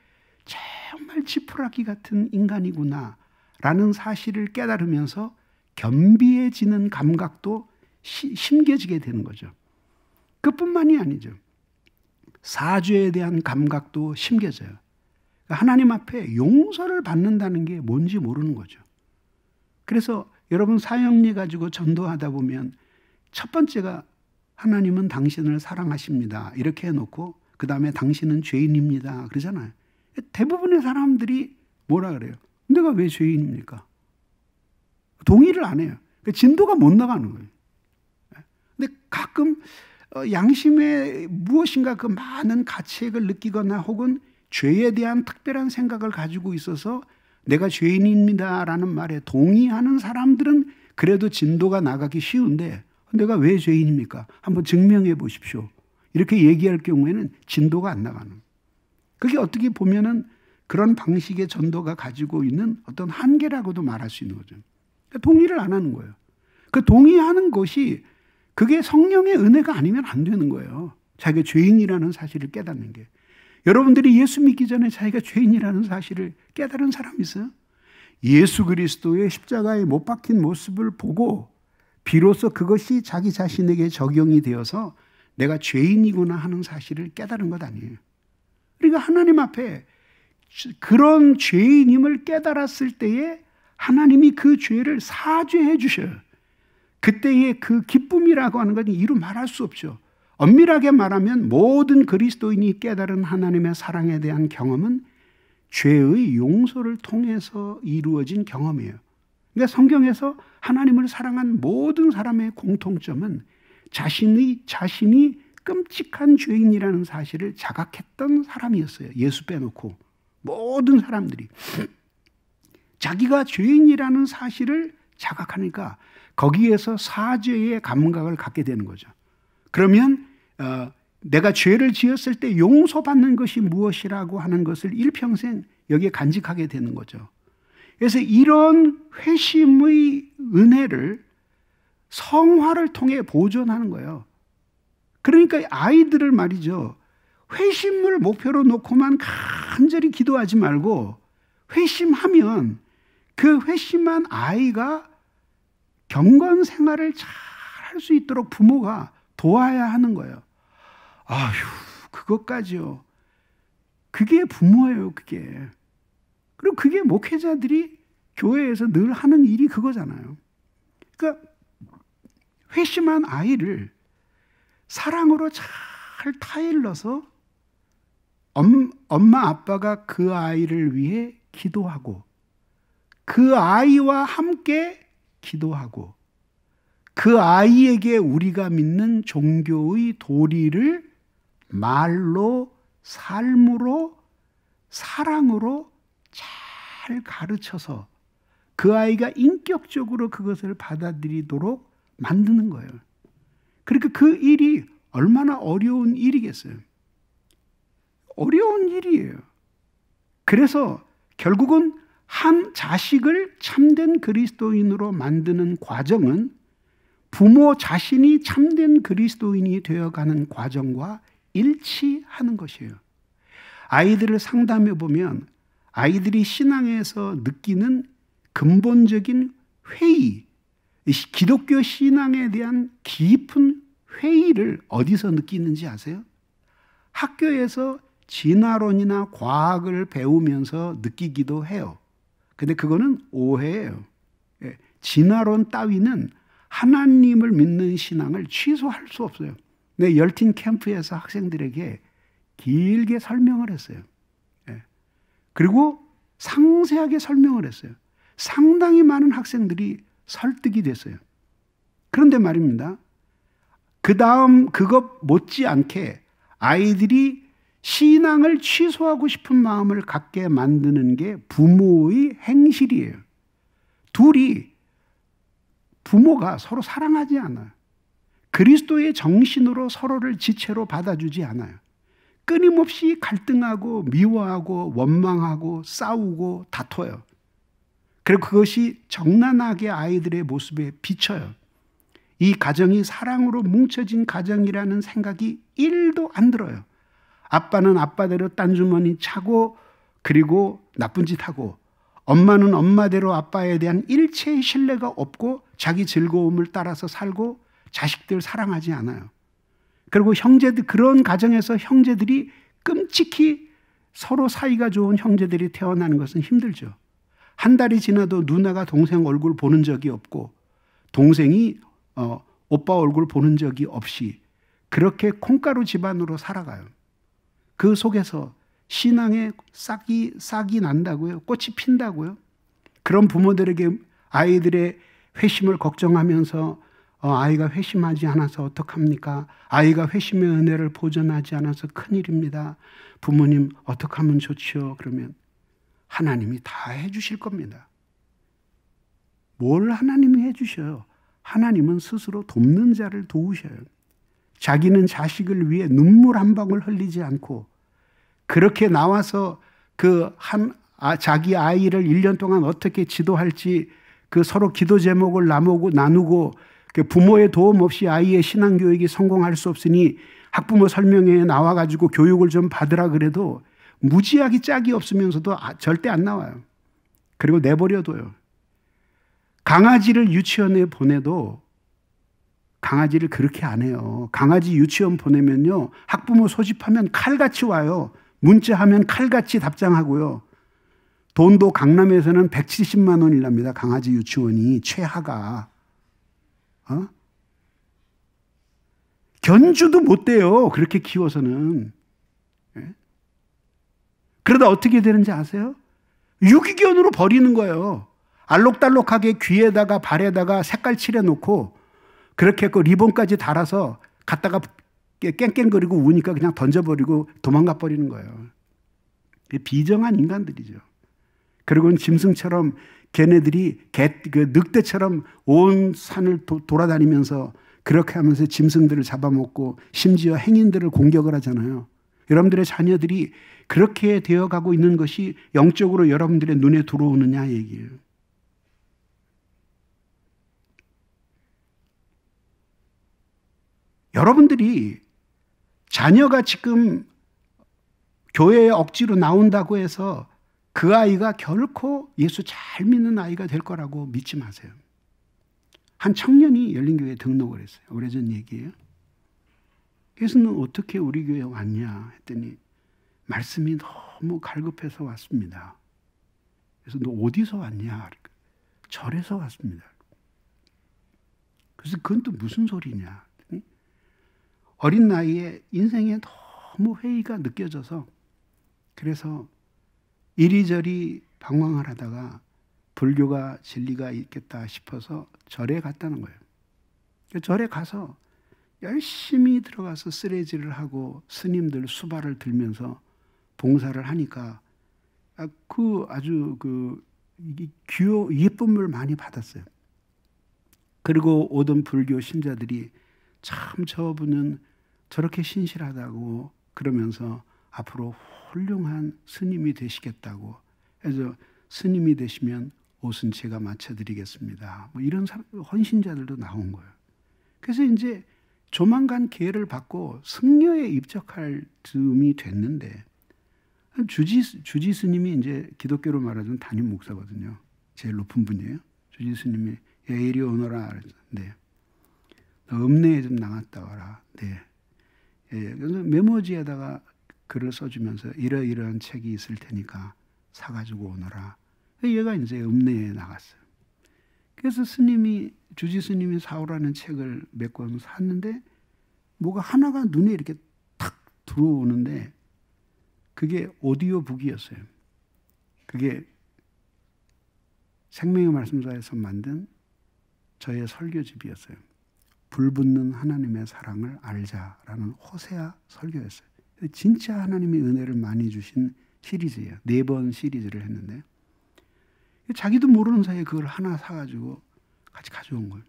[SPEAKER 1] 정말 지푸라기 같은 인간이구나. 라는 사실을 깨달으면서 겸비해지는 감각도 시, 심겨지게 되는 거죠. 그뿐만이 아니죠. 사주에 대한 감각도 심겨져요. 하나님 앞에 용서를 받는다는 게 뭔지 모르는 거죠. 그래서 여러분 사형리 가지고 전도하다 보면 첫 번째가 하나님은 당신을 사랑하십니다. 이렇게 해놓고 그 다음에 당신은 죄인입니다. 그러잖아요. 대부분의 사람들이 뭐라 그래요? 내가 왜 죄인입니까? 동의를 안 해요. 그러니까 진도가 못 나가는 거예요. 근데 가끔 어, 양심에 무엇인가 그 많은 가치액을 느끼거나 혹은 죄에 대한 특별한 생각을 가지고 있어서 내가 죄인입니다라는 말에 동의하는 사람들은 그래도 진도가 나가기 쉬운데 내가 왜 죄인입니까? 한번 증명해 보십시오. 이렇게 얘기할 경우에는 진도가 안 나가는. 그게 어떻게 보면은 그런 방식의 전도가 가지고 있는 어떤 한계라고도 말할 수 있는 거죠. 그러니까 동의를 안 하는 거예요. 그 동의하는 것이 그게 성령의 은혜가 아니면 안 되는 거예요. 자기가 죄인이라는 사실을 깨닫는 게. 여러분들이 예수 믿기 전에 자기가 죄인이라는 사실을 깨달은 사람 있어요? 예수 그리스도의 십자가에 못 박힌 모습을 보고 비로소 그것이 자기 자신에게 적용이 되어서 내가 죄인이구나 하는 사실을 깨달은 것 아니에요. 그러니까 하나님 앞에 그런 죄인임을 깨달았을 때에 하나님이 그 죄를 사죄해 주셔요. 그때의 그 기쁨이라고 하는 것은 이루 말할 수 없죠. 엄밀하게 말하면 모든 그리스도인이 깨달은 하나님의 사랑에 대한 경험은 죄의 용서를 통해서 이루어진 경험이에요. 그러니까 성경에서 하나님을 사랑한 모든 사람의 공통점은 자신의 자신이 끔찍한 죄인이라는 사실을 자각했던 사람이었어요. 예수 빼놓고 모든 사람들이 자기가 죄인이라는 사실을 자각하니까 거기에서 사죄의 감각을 갖게 되는 거죠. 그러면 어, 내가 죄를 지었을 때 용서받는 것이 무엇이라고 하는 것을 일평생 여기에 간직하게 되는 거죠. 그래서 이런 회심의 은혜를 성화를 통해 보존하는 거예요. 그러니까 아이들을 말이죠. 회심을 목표로 놓고만 간절히 기도하지 말고 회심하면 그 회심한 아이가 경건 생활을 잘 할 수 있도록 부모가 도와야 하는 거예요. 아휴, 그것까지요. 그게 부모예요, 그게. 그리고 그게 목회자들이 교회에서 늘 하는 일이 그거잖아요. 그러니까 회심한 아이를 사랑으로 잘 타일러서 엄마 아빠가 그 아이를 위해 기도하고 그 아이와 함께 기도하고 그 아이에게 우리가 믿는 종교의 도리를 말로 삶으로 사랑으로 잘 가르쳐서 그 아이가 인격적으로 그것을 받아들이도록 만드는 거예요. 그러니까 그 일이 얼마나 어려운 일이겠어요. 어려운 일이에요. 그래서 결국은 한 자식을 참된 그리스도인으로 만드는 과정은 부모 자신이 참된 그리스도인이 되어가는 과정과 일치하는 것이에요. 아이들을 상담해 보면 아이들이 신앙에서 느끼는 근본적인 회의, 기독교 신앙에 대한 깊은 회의를 어디서 느끼는지 아세요? 학교에서 진화론이나 과학을 배우면서 느끼기도 해요. 근데 그거는 오해예요. 예, 진화론 따위는 하나님을 믿는 신앙을 취소할 수 없어요. 내 열띤 캠프에서 학생들에게 길게 설명을 했어요. 예. 그리고 상세하게 설명을 했어요. 상당히 많은 학생들이 설득이 됐어요. 그런데 말입니다. 그 다음 그것 못지않게 아이들이 신앙을 취소하고 싶은 마음을 갖게 만드는 게 부모의 행실이에요. 둘이 부모가 서로 사랑하지 않아요. 그리스도의 정신으로 서로를 지체로 받아주지 않아요. 끊임없이 갈등하고 미워하고 원망하고 싸우고 다퉈요. 그리고 그것이 정난하게 아이들의 모습에 비쳐요. 이 가정이 사랑으로 뭉쳐진 가정이라는 생각이 1도 안 들어요. 아빠는 아빠대로 딴 주머니 차고 그리고 나쁜 짓 하고 엄마는 엄마대로 아빠에 대한 일체의 신뢰가 없고 자기 즐거움을 따라서 살고 자식들 사랑하지 않아요. 그리고 형제들 그런 가정에서 형제들이 끔찍히 서로 사이가 좋은 형제들이 태어나는 것은 힘들죠. 한 달이 지나도 누나가 동생 얼굴 보는 적이 없고 동생이 어, 오빠 얼굴 보는 적이 없이 그렇게 콩가루 집안으로 살아가요. 그 속에서 신앙에 싹이 싹이 난다고요. 꽃이 핀다고요. 그런 부모들에게 아이들의 회심을 걱정하면서 어, 아이가 회심하지 않아서 어떡합니까? 아이가 회심의 은혜를 보전하지 않아서 큰일입니다. 부모님 어떻게 하면 좋지요? 그러면 하나님이 다 해주실 겁니다. 뭘 하나님이 해주셔요? 하나님은 스스로 돕는 자를 도우셔요. 자기는 자식을 위해 눈물 한 방울 흘리지 않고 그렇게 나와서 그 한 아, 자기 아이를 1년 동안 어떻게 지도할지 그 서로 기도 제목을 나누고 그 부모의 도움 없이 아이의 신앙 교육이 성공할 수 없으니 학부모 설명회에 나와 가지고 교육을 좀 받으라 그래도 무지하게 짝이 없으면서도 아, 절대 안 나와요. 그리고 내버려둬요. 강아지를 유치원에 보내도 강아지를 그렇게 안 해요. 강아지 유치원 보내면요. 학부모 소집하면 칼같이 와요. 문자하면 칼같이 답장하고요. 돈도 강남에서는 170만 원이랍니다. 강아지 유치원이 최하가. 어? 견주도 못 돼요. 그렇게 키워서는. 예? 그러다 어떻게 되는지 아세요? 유기견으로 버리는 거예요. 알록달록하게 귀에다가 발에다가 색깔 칠해놓고 그렇게 그 리본까지 달아서 갖다가 깽깽거리고 우니까 그냥 던져버리고 도망가 버리는 거예요. 비정한 인간들이죠. 그리고는 짐승처럼 걔네들이 개, 그 늑대처럼 온 산을 도, 돌아다니면서 그렇게 하면서 짐승들을 잡아먹고 심지어 행인들을 공격을 하잖아요. 여러분들의 자녀들이 그렇게 되어 가고 있는 것이 영적으로 여러분들의 눈에 들어오느냐 얘기예요. 여러분들이 자녀가 지금 교회에 억지로 나온다고 해서 그 아이가 결코 예수 잘 믿는 아이가 될 거라고 믿지 마세요. 한 청년이 열린교회에 등록을 했어요. 오래전 얘기예요. 너 어떻게 우리 교회 왔냐 했더니 말씀이 너무 갈급해서 왔습니다. 그래서 너 어디서 왔냐? 절에서 왔습니다. 그래서 그건 또 무슨 소리냐? 어린 나이에 인생에 너무 회의가 느껴져서 그래서 이리저리 방황을 하다가 불교가 진리가 있겠다 싶어서 절에 갔다는 거예요. 절에 가서 열심히 들어가서 쓰레지를 하고 스님들 수발을 들면서 봉사를 하니까 아, 그 아주 그 귀여 예쁨을 많이 받았어요. 그리고 오던 불교 신자들이 참 저분은 저렇게 신실하다고 그러면서 앞으로 훌륭한 스님이 되시겠다고 해서 스님이 되시면 옷은 제가 맞춰드리겠습니다. 뭐 이런 헌신자들도 나온 거예요. 그래서 이제 조만간 기회를 받고 승려에 입적할 즈음이 됐는데 주지 주지 스님이 이제 기독교로 말하자면 담임 목사거든요. 제일 높은 분이에요. 주지 스님이 야 이리 오너라. 네. 읍내에 좀 나갔다 와라. 네. 예, 그래서 메모지에다가 글을 써주면서 이러이러한 책이 있을 테니까 사가지고 오너라. 얘가 이제 읍내에 나갔어요. 그래서 스님이 주지 스님이 사오라는 책을 몇 권 샀는데 뭐가 하나가 눈에 이렇게 탁 들어오는데 그게 오디오북이었어요. 그게 생명의 말씀사에서 만든 저의 설교집이었어요. 불붙는 하나님의 사랑을 알자라는 호세아 설교였어요. 진짜 하나님의 은혜를 많이 주신 시리즈예요. 네 번 시리즈를 했는데 자기도 모르는 사이에 그걸 하나 사가지고 같이 가져온 거예요.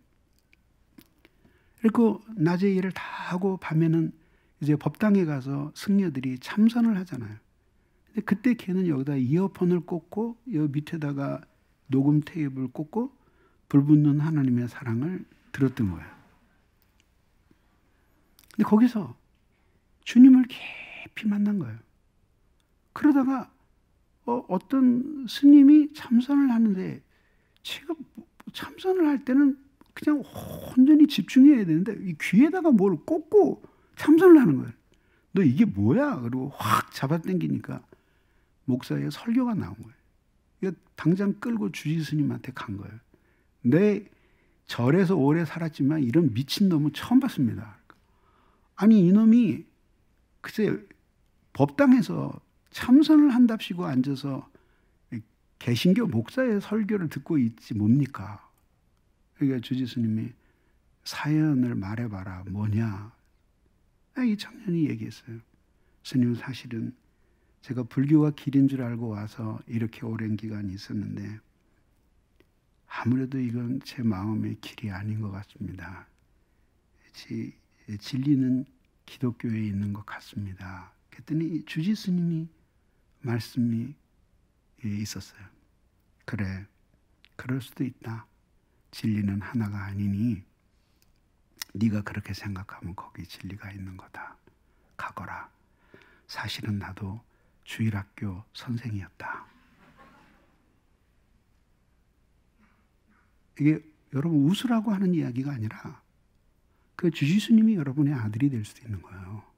[SPEAKER 1] 그리고 낮에 일을 다 하고 밤에는 이제 법당에 가서 승려들이 참선을 하잖아요. 근데 그때 걔는 여기다 이어폰을 꽂고 여 밑에다가 녹음 테이프를 꽂고 불붙는 하나님의 사랑을 들었던 거예요. 근데 거기서 주님을 깊이 만난 거예요. 그러다가 어, 떤 스님이 참선을 하는데 제가 뭐 참선을 할 때는 그냥 온전히 집중해야 되는데 이 귀에다가 뭘 꽂고 참선을 하는 거예요. 너 이게 뭐야? 그리고 확 잡아당기니까 목사의 설교가 나온 거예요. 이거 당장 끌고 주지 스님한테 간 거예요. 내 절에서 오래 살았지만 이런 미친 놈은 처음 봤습니다. 아니 이놈이 글쎄 법당에서 참선을 한답시고 앉아서 개신교 목사의 설교를 듣고 있지 뭡니까? 그러니까 주지스님이 사연을 말해봐라 뭐냐? 아, 이 청년이 얘기했어요. 스님 사실은 제가 불교가 길인 줄 알고 와서 이렇게 오랜 기간이 있었는데 아무래도 이건 제 마음의 길이 아닌 것 같습니다. 진리는 기독교에 있는 것 같습니다. 그랬더니 주지 스님이 말씀이 있었어요. 그래, 그럴 수도 있다. 진리는 하나가 아니니 네가 그렇게 생각하면 거기 진리가 있는 거다. 가거라. 사실은 나도 주일학교 선생이었다. 이게 여러분 웃으라고 하는 이야기가 아니라 그 주지수님이 여러분의 아들이 될 수도 있는 거예요.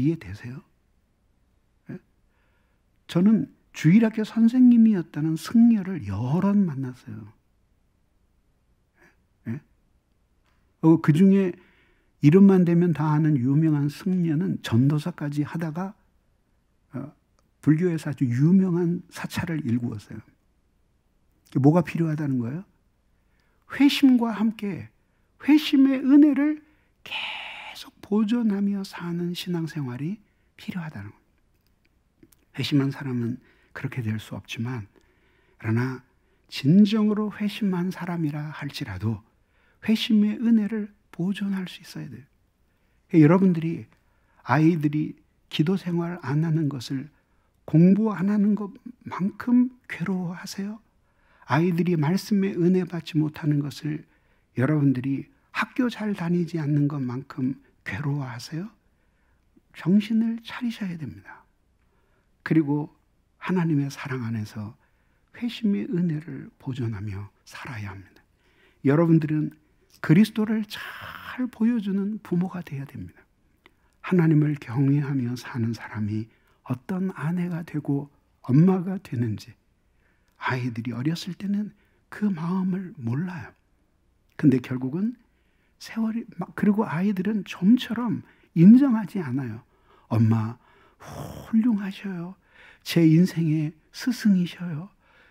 [SPEAKER 1] 이해되세요? 네? 저는 주일학교 선생님이었다는 승려를 여러 번 만났어요. 네? 어, 그 중에 이름만 되면 다 아는 유명한 승려는 전도사까지 하다가 어, 불교에서 아주 유명한 사찰을 일구었어요. 뭐가 필요하다는 거예요? 회심과 함께 회심의 은혜를 계속 보존하며 사는 신앙생활이 필요하다는 거예요. 회심한 사람은 그렇게 될 수 없지만 그러나 진정으로 회심한 사람이라 할지라도 회심의 은혜를 보존할 수 있어야 돼요. 여러분들이 아이들이 기도 생활 안 하는 것을 공부 안 하는 것만큼 괴로워하세요? 아이들이 말씀에 은혜 받지 못하는 것을 여러분들이 학교 잘 다니지 않는 것만큼 괴로워하세요? 정신을 차리셔야 됩니다. 그리고 하나님의 사랑 안에서 회심의 은혜를 보존하며 살아야 합니다. 여러분들은 그리스도를 잘 보여주는 부모가 되어야 됩니다. 하나님을 경외하며 사는 사람이 어떤 아내가 되고 엄마가 되는지 아이들이 어렸을 때는 그 마음을 몰라요. 근데 결국은 세월이 막 그리고 아이들은 좀처럼 인정하지 않아요. 엄마 훌륭하셔요. 제 인생의 스승이셔요.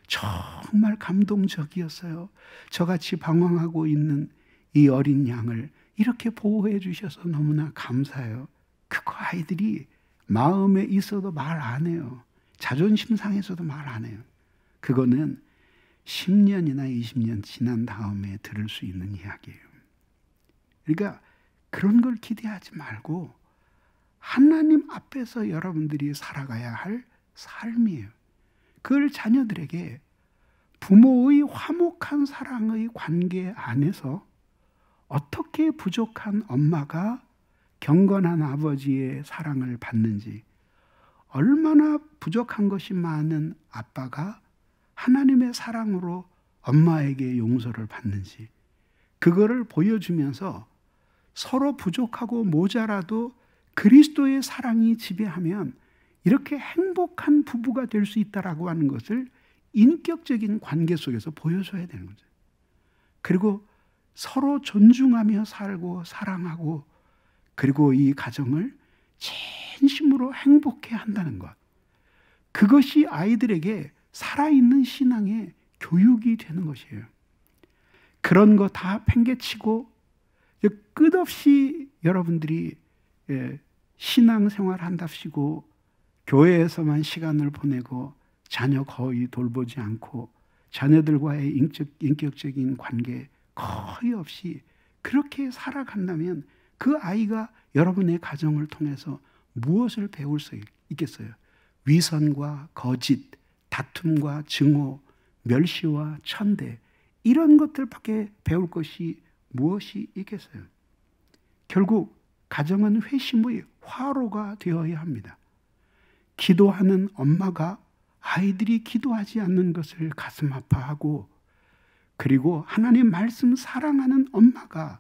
[SPEAKER 1] 정말 감동적이었어요. 저같이 방황하고 있는 이 어린 양을 이렇게 보호해 주셔서 너무나 감사해요. 그거 아이들이 마음에 있어도 말 안 해요. 자존심 상해서도 말 안 해요. 그거는 10년이나 20년 지난 다음에 들을 수 있는 이야기예요. 그러니까 그런 걸 기대하지 말고 하나님 앞에서 여러분들이 살아가야 할 삶이에요. 그걸 자녀들에게 부모의 화목한 사랑의 관계 안에서 어떻게 부족한 엄마가 경건한 아버지의 사랑을 받는지, 얼마나 부족한 것이 많은 아빠가 하나님의 사랑으로 엄마에게 용서를 받는지 그거를 보여주면서 서로 부족하고 모자라도 그리스도의 사랑이 지배하면 이렇게 행복한 부부가 될 수 있다라고 하는 것을 인격적인 관계 속에서 보여줘야 되는 거죠. 그리고 서로 존중하며 살고 사랑하고 그리고 이 가정을 진심으로 행복해 한다는 것. 그것이 아이들에게 살아있는 신앙의 교육이 되는 것이에요. 그런 거 다 팽개치고 끝없이 여러분들이 예, 신앙생활 한답시고 교회에서만 시간을 보내고 자녀 거의 돌보지 않고 자녀들과의 인격, 인격적인 관계 거의 없이 그렇게 살아간다면 그 아이가 여러분의 가정을 통해서 무엇을 배울 수 있겠어요? 위선과 거짓, 다툼과 증오, 멸시와 천대 이런 것들밖에 배울 것이 무엇이 있겠어요? 결국 가정은 회심의 화로가 되어야 합니다. 기도하는 엄마가 아이들이 기도하지 않는 것을 가슴 아파하고 그리고 하나님 말씀 사랑하는 엄마가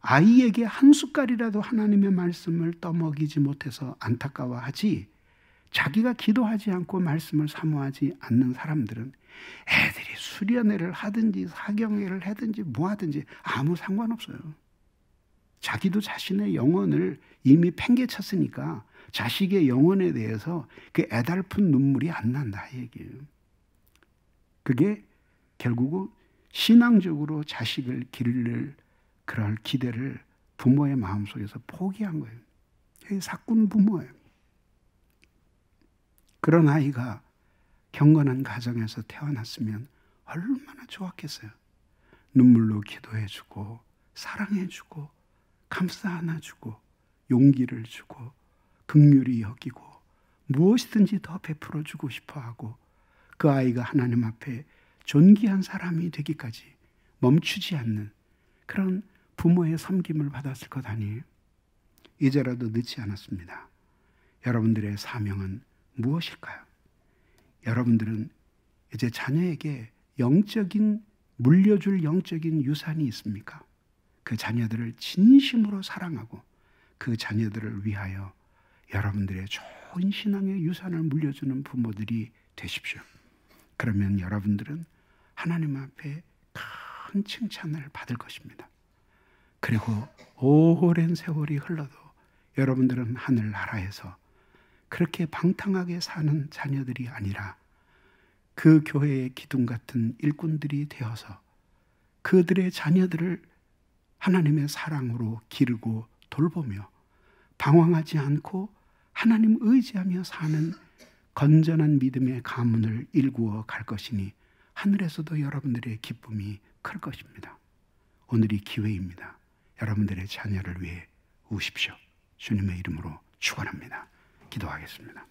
[SPEAKER 1] 아이에게 한 숟갈이라도 하나님의 말씀을 떠먹이지 못해서 안타까워하지 자기가 기도하지 않고 말씀을 사모하지 않는 사람들은 애들이 수련회를 하든지 사경회를 하든지 뭐 하든지 아무 상관없어요. 자기도 자신의 영혼을 이미 팽개쳤으니까 자식의 영혼에 대해서 그 애달픈 눈물이 안 난다 얘기예요. 그게 결국은 신앙적으로 자식을 기를 그럴 기대를 부모의 마음속에서 포기한 거예요. 사꾼 부모예요. 그런 아이가 경건한 가정에서 태어났으면 얼마나 좋았겠어요. 눈물로 기도해주고 사랑해주고 감싸 안아주고 용기를 주고 극률이 여기고 무엇이든지 더 베풀어 주고 싶어 하고 그 아이가 하나님 앞에 존귀한 사람이 되기까지 멈추지 않는 그런 부모의 섬김을 받았을 것 아니에요? 이제라도 늦지 않았습니다. 여러분들의 사명은 무엇일까요? 여러분들은 이제 자녀에게 영적인 물려줄 영적인 유산이 있습니까? 그 자녀들을 진심으로 사랑하고 그 자녀들을 위하여 여러분들의 좋은 신앙의 유산을 물려주는 부모들이 되십시오. 그러면 여러분들은 하나님 앞에 큰 칭찬을 받을 것입니다. 그리고 오랜 세월이 흘러도 여러분들은 하늘 나라에서 그렇게 방탕하게 사는 자녀들이 아니라 그 교회의 기둥 같은 일꾼들이 되어서 그들의 자녀들을 하나님의 사랑으로 기르고 돌보며 방황하지 않고 하나님 의지하며 사는 건전한 믿음의 가문을 일구어 갈 것이니 하늘에서도 여러분들의 기쁨이 클 것입니다. 오늘이 기회입니다. 여러분들의 자녀를 위해 우십시오. 주님의 이름으로 축원합니다. 기도하겠습니다.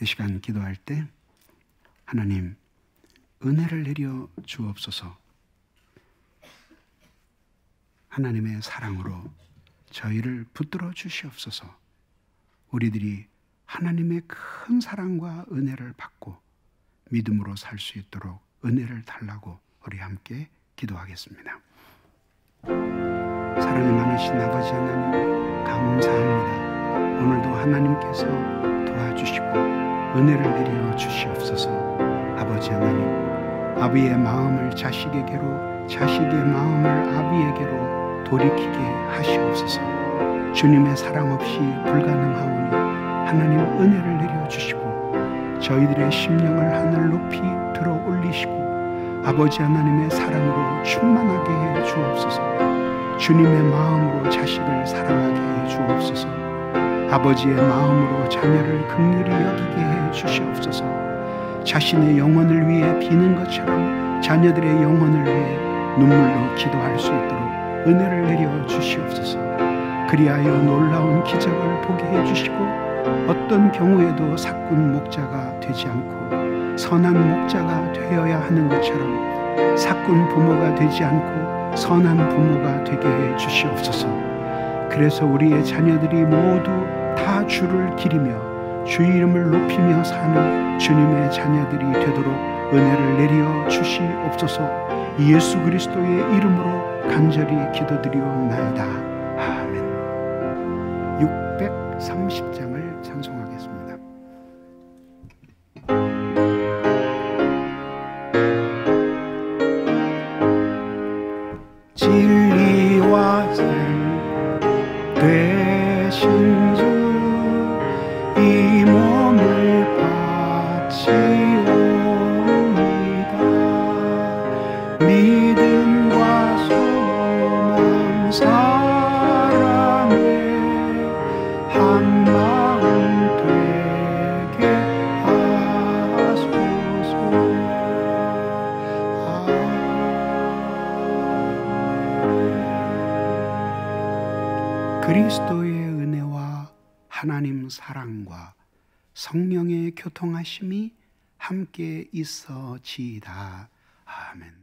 [SPEAKER 1] 이 시간 기도할 때 하나님 은혜를 내려 주옵소서. 하나님의 사랑으로 저희를 붙들어 주시옵소서. 우리들이 하나님의 큰 사랑과 은혜를 받고 믿음으로 살 수 있도록 은혜를 달라고 우리 함께 기도하겠습니다. 사랑이 많으신 아버지 하나님 감사합니다. 오늘도 하나님께서 도와주시고 은혜를 내려 주시옵소서. 아버지 하나님 아비의 마음을 자식에게로 자식의 마음을 아비에게로 돌이키게 하시옵소서. 주님의 사랑 없이 불가능하오니 하나님 은혜를 내려 주시고 저희들의 심령을 하늘 높이 들어 올리시고 아버지 하나님의 사랑으로 충만하게 해 주옵소서. 주님의 마음으로 자식을 사랑하게 해 주옵소서. 아버지의 마음으로 자녀를 극률히 여기게 해 주시옵소서. 자신의 영혼을 위해 비는 것처럼 자녀들의 영혼을 위해 눈물로 기도할 수 있도록 은혜를 내려 주시옵소서. 그리하여 놀라운 기적을 보게 해 주시고 어떤 경우에도 사꾼 목자가 되지 않고 선한 목자가 되어야 하는 것처럼 사꾼 부모가 되지 않고 선한 부모가 되게 해 주시옵소서. 그래서 우리의 자녀들이 모두 다 주를 기리며 주 이름을 높이며 사는 주님의 자녀들이 되도록 은혜를 내려 주시옵소서. 예수 그리스도의 이름으로 간절히 기도드리옵나이다. 성령의 교통하심이 함께 있어지이다. 아멘.